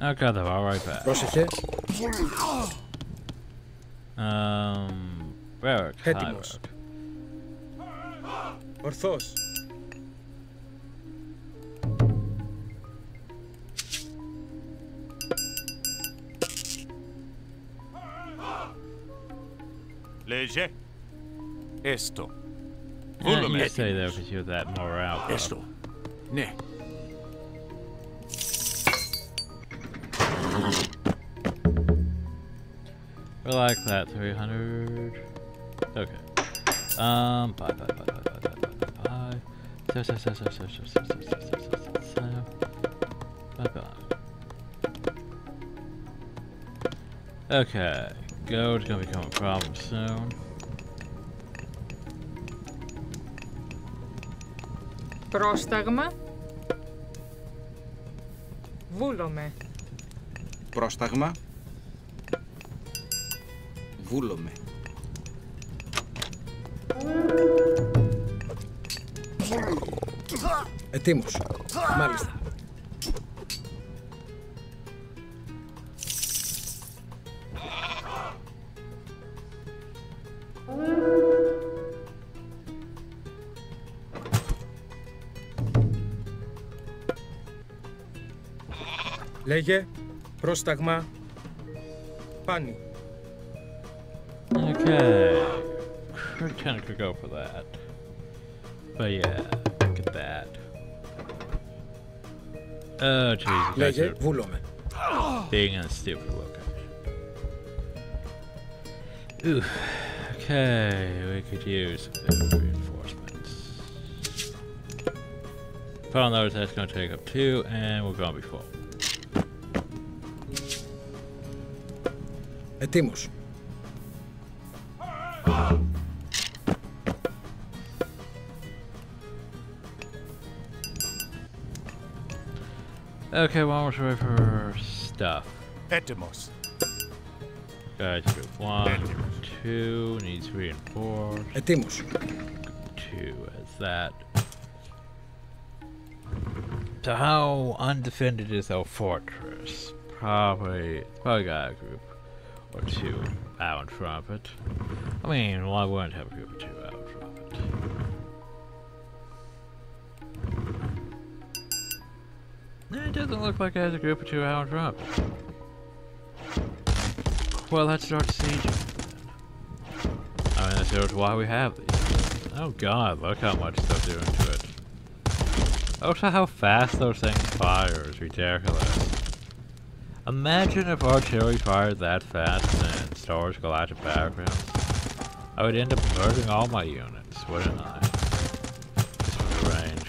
Okay, though, I'll right back. Proszę Um, Barak, Hetimos. Orthos. Lege. Esto. Yeah, you say there because you're that morale. Esto. Ne. We like that, 300. Okay. Um, bye, bye, bye, bye, bye, bye, bye, bye, bye. So, so, so, so, so, so, so, so, so, so, so, so, so. Bye, bye. Okay. Gold's gonna become a problem soon. Πρόσταγμα. Βούλομαι. Πρόσταγμα. Βούλομαι. Ετοίμος. Μάλιστα. Λέγε, πρόσταγμα, πάνι. Okay. Could kind of could go for that. But yeah, look at that. Oh, jeez, you guys Λέγε, are βούλομαι. being in a stupid location. Ooh. Okay, we could use a bit of reinforcements. Put on those, that's going to take up two, and we're going to be full. metemos. Okay, one more away for stuff. Etimos. Guys, right, one, two, need three and four. Etimos. Two as that. So how undefended is our fortress? Probably, probably got a group or two out of it. I mean, why wouldn't have a group of two out of it? It doesn't look like it has a group of two out of it. Well, let's start then. I mean, that's why we have these. Oh god, look how much they're doing to it. Also, how fast those things fire is ridiculous. Imagine if artillery fired that fast and Star Wars Galactic Battlegrounds. I would end up burning all my units, wouldn't I? This range.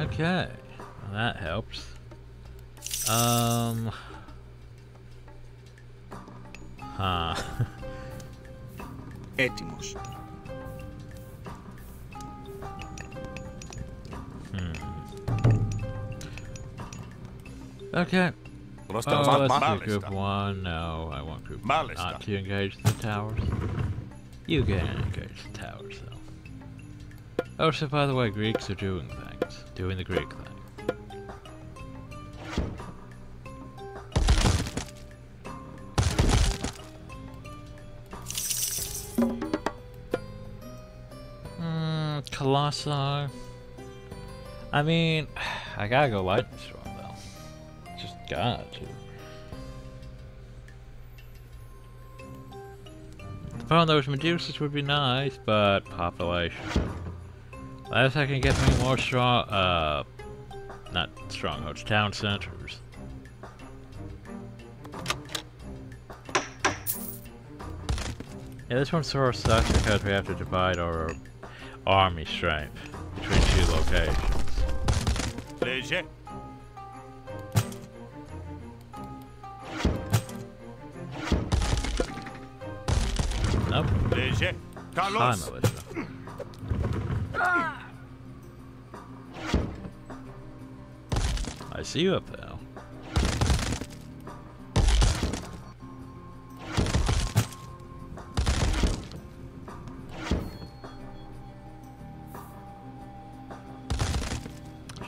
Okay, well, that helps. Um... Huh. Etymos. Okay. Oh, do group one. No, I want group one not to engage the towers. You can engage the towers, though. Oh, so by the way, Greeks are doing things. Doing the Greek thing. Hmm, Colossi. I mean, I gotta go lightning storm though. Just got to. Found those Medusas would be nice, but population. Unless I can get me more strong, uh, not strongholds, town centers. Yeah, this one sort of sucks because we have to divide our army strength between two locations. Léger. Carlos. Ah, I I see you up there.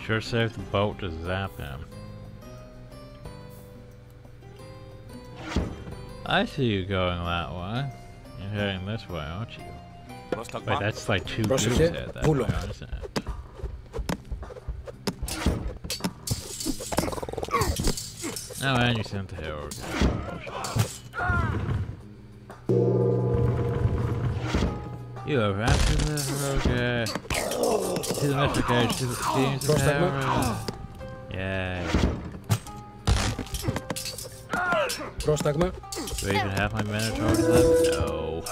Sure saved the boat to zap him. I see you going that way. You're heading this way, aren't you? Wait, that's like two Proszę pull up. Oh, and you sent the hero. You are after the Hiroga. To the Metro Cage, to the Hero. Yeah. Cross Dogma? Do I even have my mana charge left? No.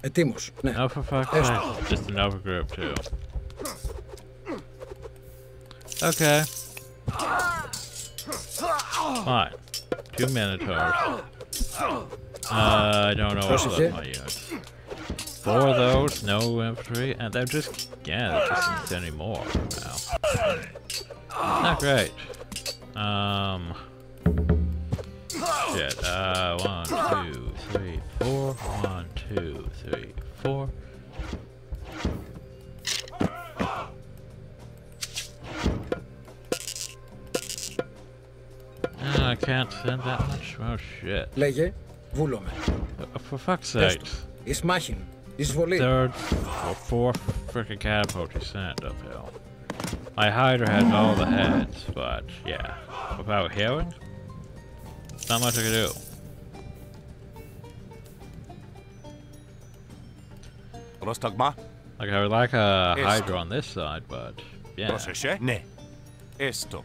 Ετοίμος. Ναι. No, for fuck's Έστω. sake. Just another group, too. Okay. Fine. Two Minotaurs. Uh, I don't know what's Πρόσεχε. left my units. Four of those, no infantry, and they're just, yeah, they're just not any more now. Not great. Um, shit, uh, one, two, three, four, one, two, three, four. Uh, I can't send that much. Oh shit. Λέγε, βούλομαι. Uh, For fuck's Έστω. sake. Εις μάχην. This is what Third or fourth freaking catapult descent sent uphill. My Hydra has all the heads, but yeah. Without healing? Not much I can do. Like I would like a Hydra on this side, but yeah. Ne. Esto.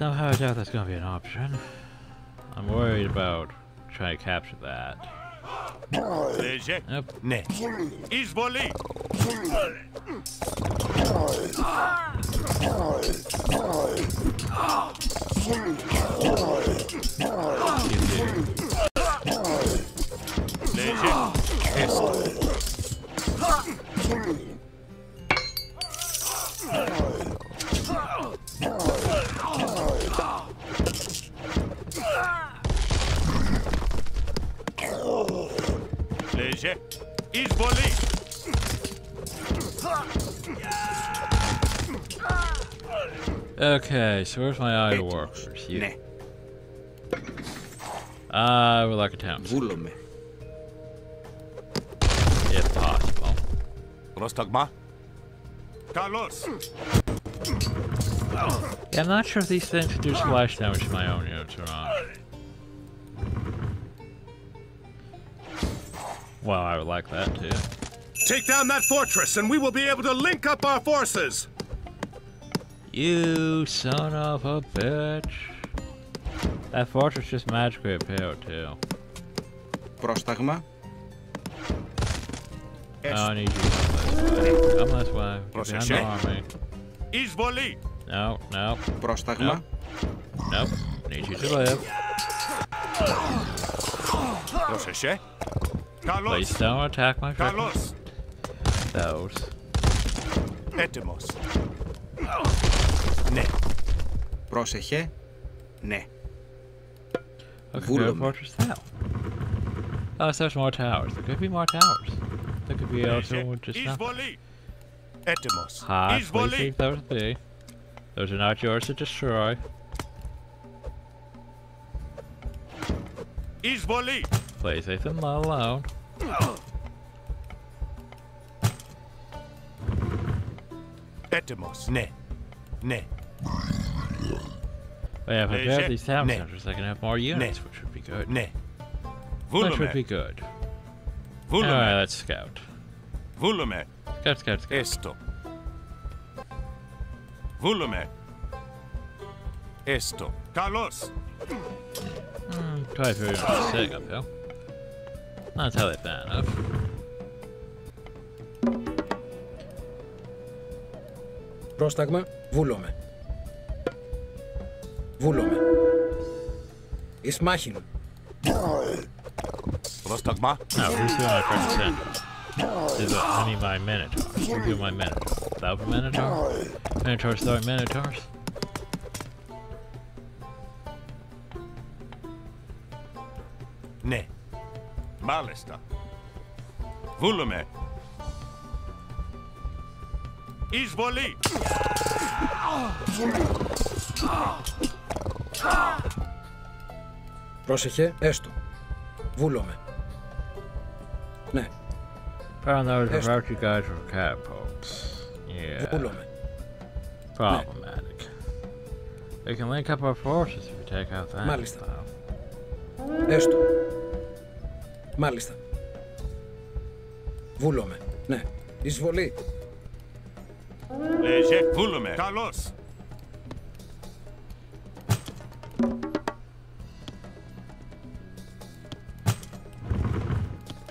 Somehow I doubt that's gonna be an option. I'm worried about trying to capture that. Leže. Ne. Izvoli. Leže. Hezky. Oh. Okay, so where's my eye work? for you? I would like a town. If possible. Rostogma? Carlos! Yeah, I'm not sure if these things do splash damage to my own units or not. Well, I would like that too. Take down that fortress and we will be able to link up our forces. You son of a bitch. That fortress just magically appeared too. Πρόσταγμα. Oh, I need you to come this way. Come this way. Get behind the Πρόσεξε. army. Εισβολή. No, no, Πρόσταγμα. nope. Need you to live. Πρόσεχε. Καλώς. Please don't attack my freaking Καλώς. those. Έτοιμος. Ναι. Πρόσεχε. Ναι. Okay, Βούλο good μου. fortress now. Oh, so there's more towers. There could be more towers. There could be also Λέγε. just nothing. Εισβολή. Έτοιμος. Hot, please Εισβολή. leave those be. Those are not yours to destroy. Εισβολή. Please leave them alone. Etymos, ne. Ne. But yeah, if I grab these town centers, I can have more units, which would be good. Ne. Which would be good. Alright, let's scout. Vulume. Scout, scout, scout. Esto. Vulume. Esto. Carlos. Mm, try to figure out up here. Not entirely bad enough. Πρόσταγμα. Βούλομαι. Βούλομαι. Εις μάχην. Πρόσταγμα. No, who's doing my first sentence? Is it any of my minotaurs? Who's doing my minotaur? That was a minotaur? Minotaurs start minotaurs? Ναι. Μάλιστα. Βούλουμε. Εισβολή. Πρόσεχε, έστω. Βούλομαι. Ναι, Found those Yes. about you guys were catapults. Yeah. βούλομαι. Problematic. We can link up our forces if we take out that. Μάλιστα. though. Έστω. Μάλιστα. Βούλομαι. Ναι. Εισβολή. Λέγε. Βούλουμε. Καλώς.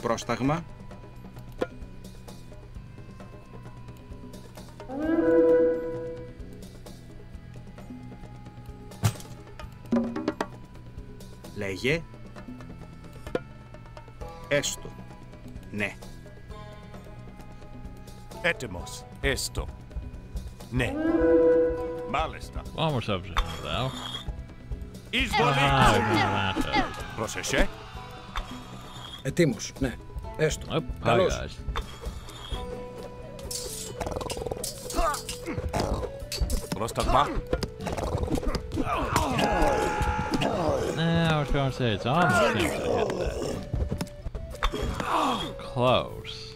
Πρόσταγμα. Λέγε. Esto. Ne. Etymos. Esto. Ne. Malesta. Vamos dobrze, prawda? Izwolite! Proszę się. Ne. Esto. Opa, gaś. Roztagma? Now, I was going to say, it's almost close.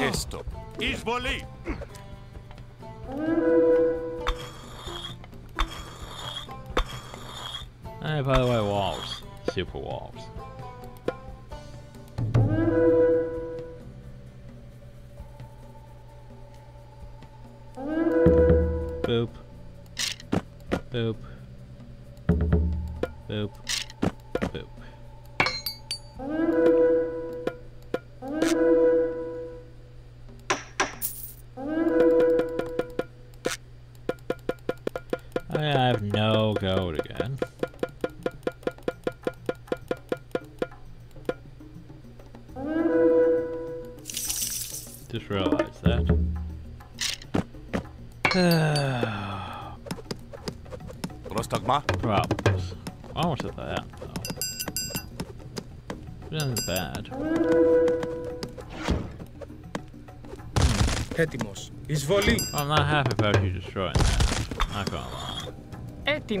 Esto is belief. And by the way, walls. Super walls.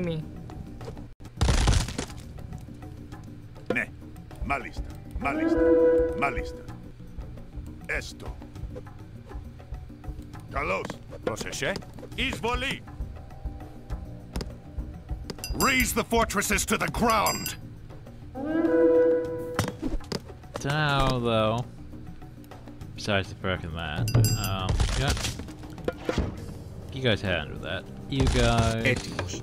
sin Malista, Ne. Malista. Esto. Carlos. Proseche. Isvoli. Raise the fortresses to the ground. Now, though. Besides the fucking that. Um, yeah. You guys handle that. You guys.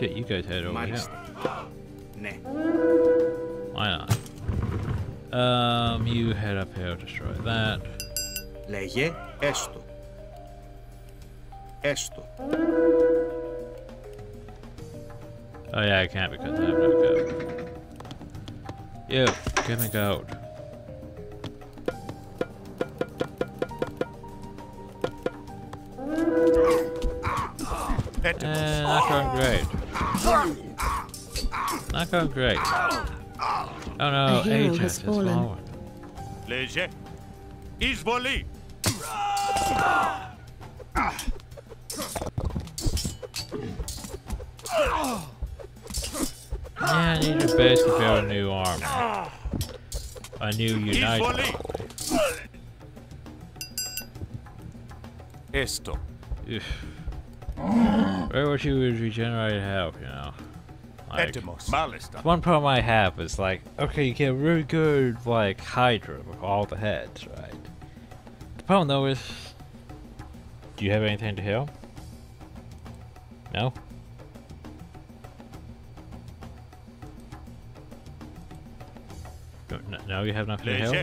Shit, you guys head over Μάλιστα. here. Ναι. Why not? Um, you head up here, destroy that. Λέγε. Έστω. Έστω. Oh yeah, I can't because I have no gold. You, give me gold. Έτοιμος. Eh, not going great. Not going great. Oh no, Ajax is fallen. Leger. Izvoli. Yeah, I need to basically build a new arm. A new United. Esto. Oof. Very would you regenerate health, you know. Like, one problem I have is like, okay, you get really good like Hydra with all the heads, right? The problem though is, do you have anything to heal? No. No, you have nothing to heal,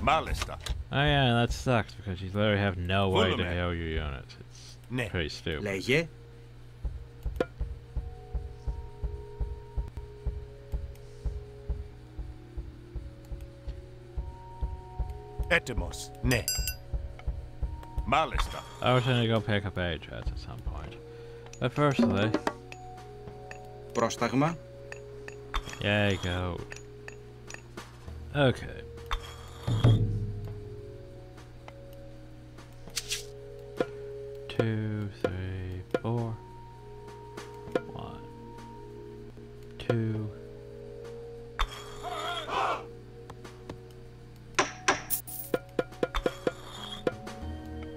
Malista. Oh yeah, that sucks because you literally have no way to heal your units. It's Ναι. pretty stupid. Λέγε. Έτοιμος. Ναι. Μάλιστα. I was gonna go pick up Ajax at some point. But firstly, Πρόσταγμα. yay, go. Okay. two, three, four.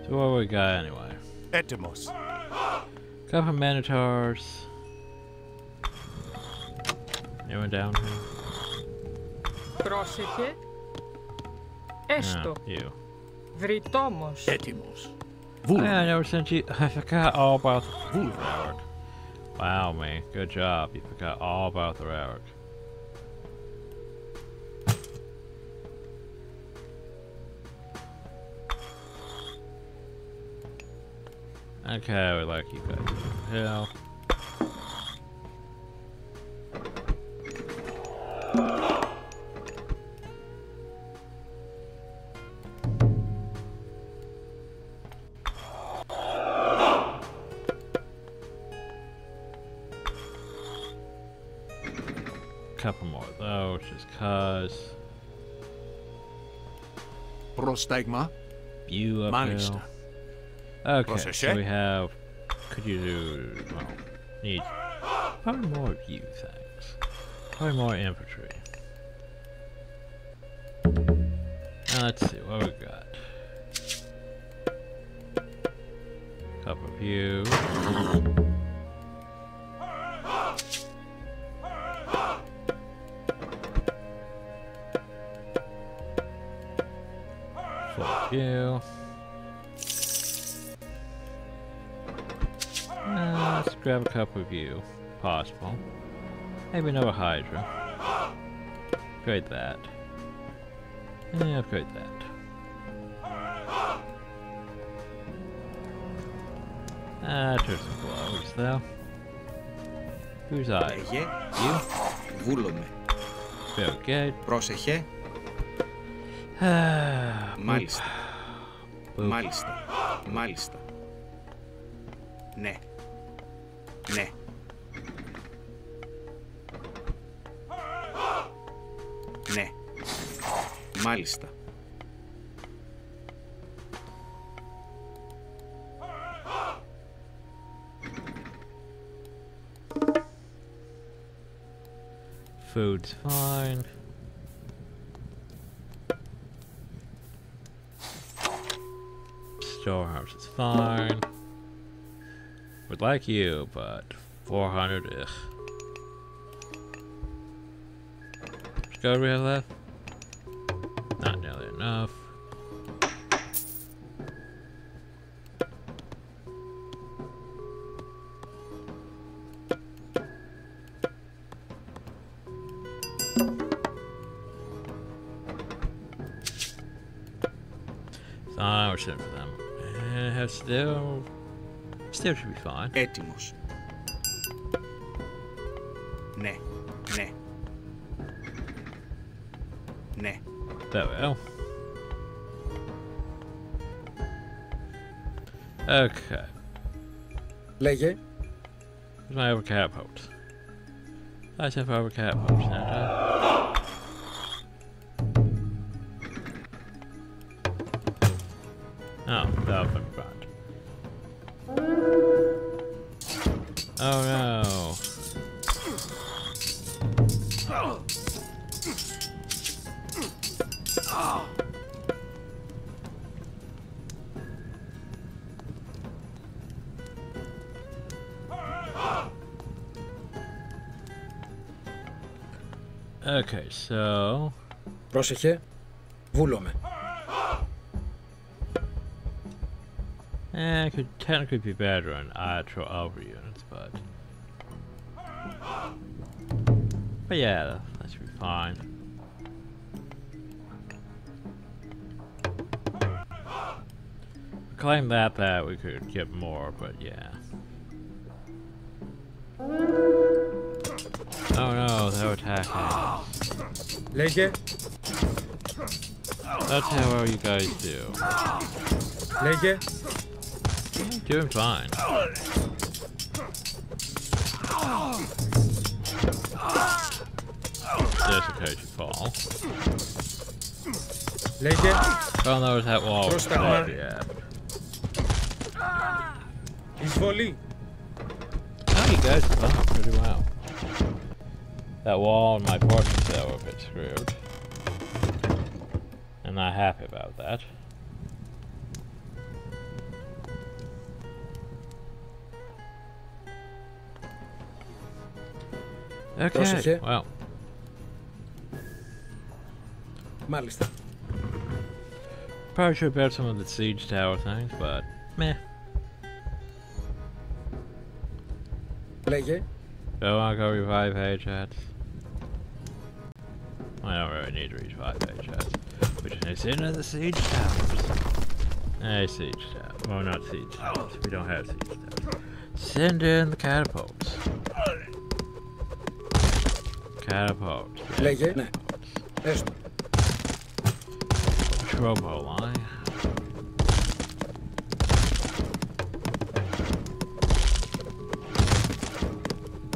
So what we got anyway? Etymos. Couple of Minotaurs. Anyone down here? Prosite. Esto. No, you. Vritomos. Etymos. Yeah, I never sent you. I forgot all about the Relic. Wow, man. Good job. You forgot all about the Relic. Okay, we like you guys. Hell. stigma. You up managed now. Okay, so we have. Could you do? Well, need probably more of you, thanks. Probably more infantry. Now let's see what we got. Couple of you. grab a couple of you, if possible. Maybe another Hydra. Upgrade that. Yeah, upgrade that. Ah, turn some gloves though. Who's I? Λέγε. You? Βούλομαι. Very good. Πρόσεχε. Boop. Μάλιστα. Boop. Μάλιστα. Μάλιστα. Ναι. Ναι. Μάλιστα. Food's fine. Storehouse is fine. Would like you, but 400, ugh. Which code we have left? still should be fine. Έτοιμος. Ναι. Ναι. Ναι. There we go. Okay. Λέγε. Where's my over catapult? I said for over catapult, now. Πρόσεχε. Βούλομαι. Eh, it could technically be better on actual over units, but but yeah, that, that should be fine. claim that that we could get more, but yeah. Oh no, they're attacking. Λέγε. that's how well you guys do. Make? Doing fine. Just in case you fall. Leg it. Oh no, that wall. Yeah. He's falling. How you guys done pretty well. That wall and my parking tower a bit screwed I'm not happy about that. Okay, Πρόσεχε. well, Μάλιστα. probably should have built some of the siege tower things, but meh. Λέγε. Do I want to go revive Ajax? I don't really need to revive Ajax. Which is in the siege towers. Hey, siege tower. Well, not siege towers. We don't have siege towers. Send in the catapults. Catapults. Catapults. Trobo line.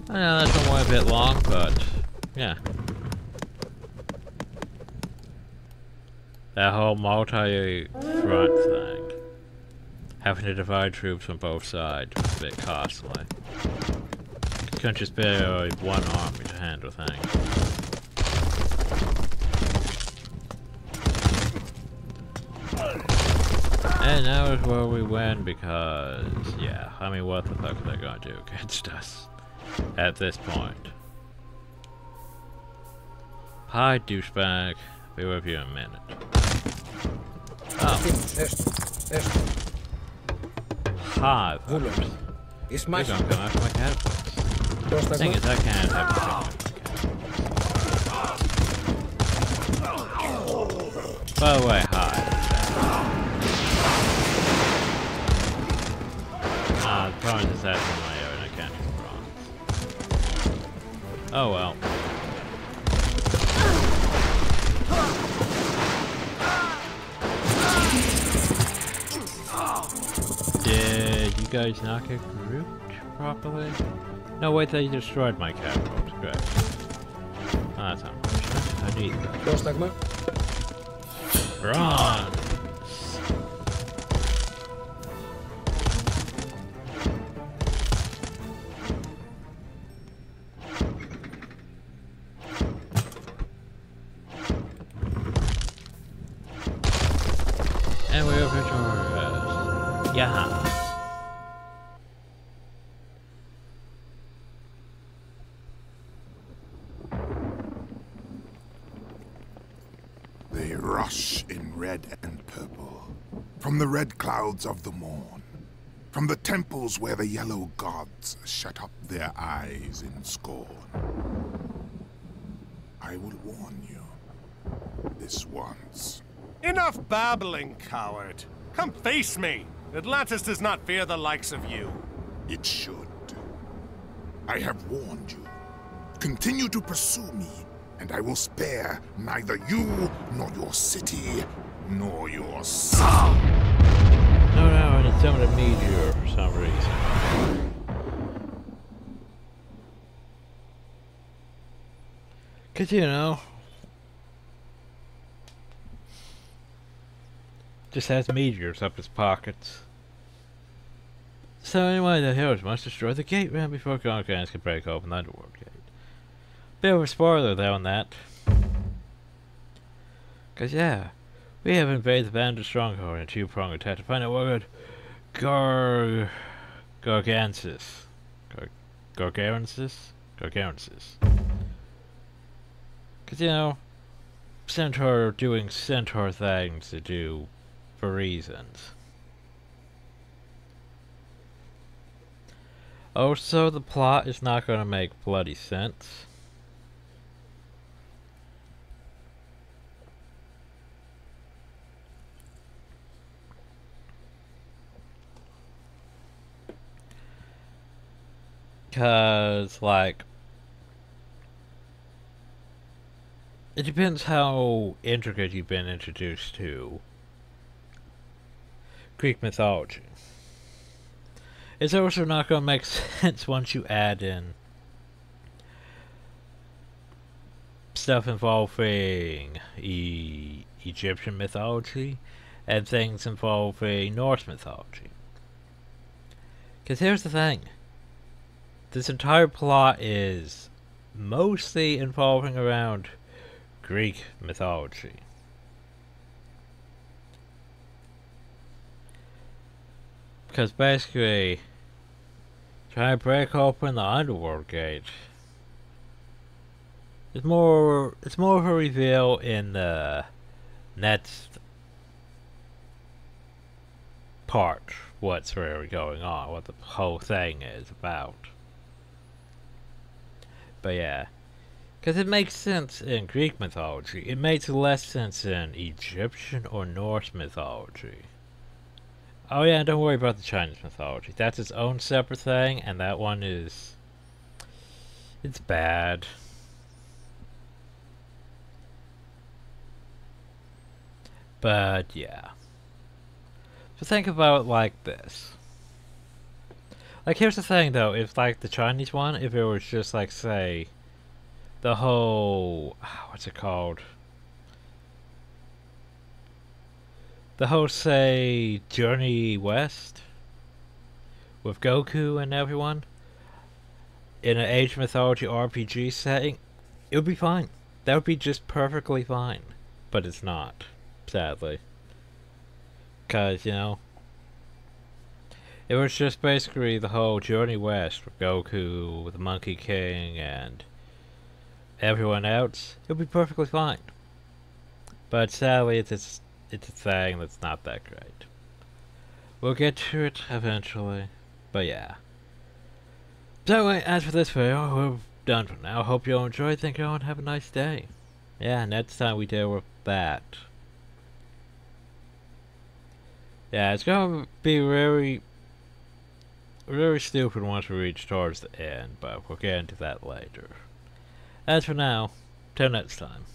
I know that's a bit long, but yeah. That whole multi-front thing. Having to divide troops on both sides was a bit costly. You couldn't just uh, one army to handle things. And now is where we win because, yeah, I mean, what the fuck are they gonna do against us at this point? Hi, douchebag. Be with you in a minute. Oh. Yes. It's my You're gonna after my head? The thing is, I can't have a By the way, hi. Ah, uh, the problem is asking my own, I can't. Oh well. Did you guys not get grouped properly? No, wait they destroyed my catapult. Great. Oh, that's unfortunate. I need that. Bronze. The red clouds of the morn, from the temples where the yellow gods shut up their eyes in scorn. I will warn you, this once. Enough babbling, coward. Come face me. Atlantis does not fear the likes of you. It should. I have warned you. Continue to pursue me, and I will spare neither you, nor your city, nor your son. No, no, and it's summoned a meteor for some reason. Cause you know, just has meteors up his pockets. So anyway, the heroes must destroy the gate ram before Conquerors can break open the underworld gate. Bit of a spoiler though on that. Cause yeah, we have invaded the bandit stronghold in a two-pronged attack to find out what good Gar... Gargansis. Gar... Gargarensis? Gargarensis. Cause you know, Centaur doing Centaur things to do for reasons. Oh, also, the plot is not going to make bloody sense. Cause like it depends how intricate you've been introduced to Greek mythology. It's also not going to make sense once you add in stuff involving e Egyptian mythology and things involving Norse mythology. Because here's the thing this entire plot is mostly involving around Greek mythology. Because basically, trying to break open the underworld gate it's more it's more of a reveal in the next part what's really going on, what the whole thing is about. But yeah. Because it makes sense in Greek mythology. It makes less sense in Egyptian or Norse mythology. Oh yeah, don't worry about the Chinese mythology. That's its own separate thing, and that one is... It's bad. But yeah. So think about it like this. Like here's the thing though, if like the Chinese one, if it was just like say the whole ah, what's it called? The whole say Journey West with Goku and everyone in an age mythology RPG setting, it would be fine. That would be just perfectly fine. But it's not sadly. Because, you know, it was just basically the whole Journey West with Goku, with the Monkey King, and everyone else. It would be perfectly fine. But sadly, it's, it's, it's a thing that's not that great. We'll get to it eventually. But yeah. So anyway, as for this video, we're done for now. Hope you all enjoyed. Thank you all and have a nice day. Yeah, next time we deal with that. Yeah, it's gonna be very, very stupid once we reach towards the end, but we'll get into that later. As for now, till next time.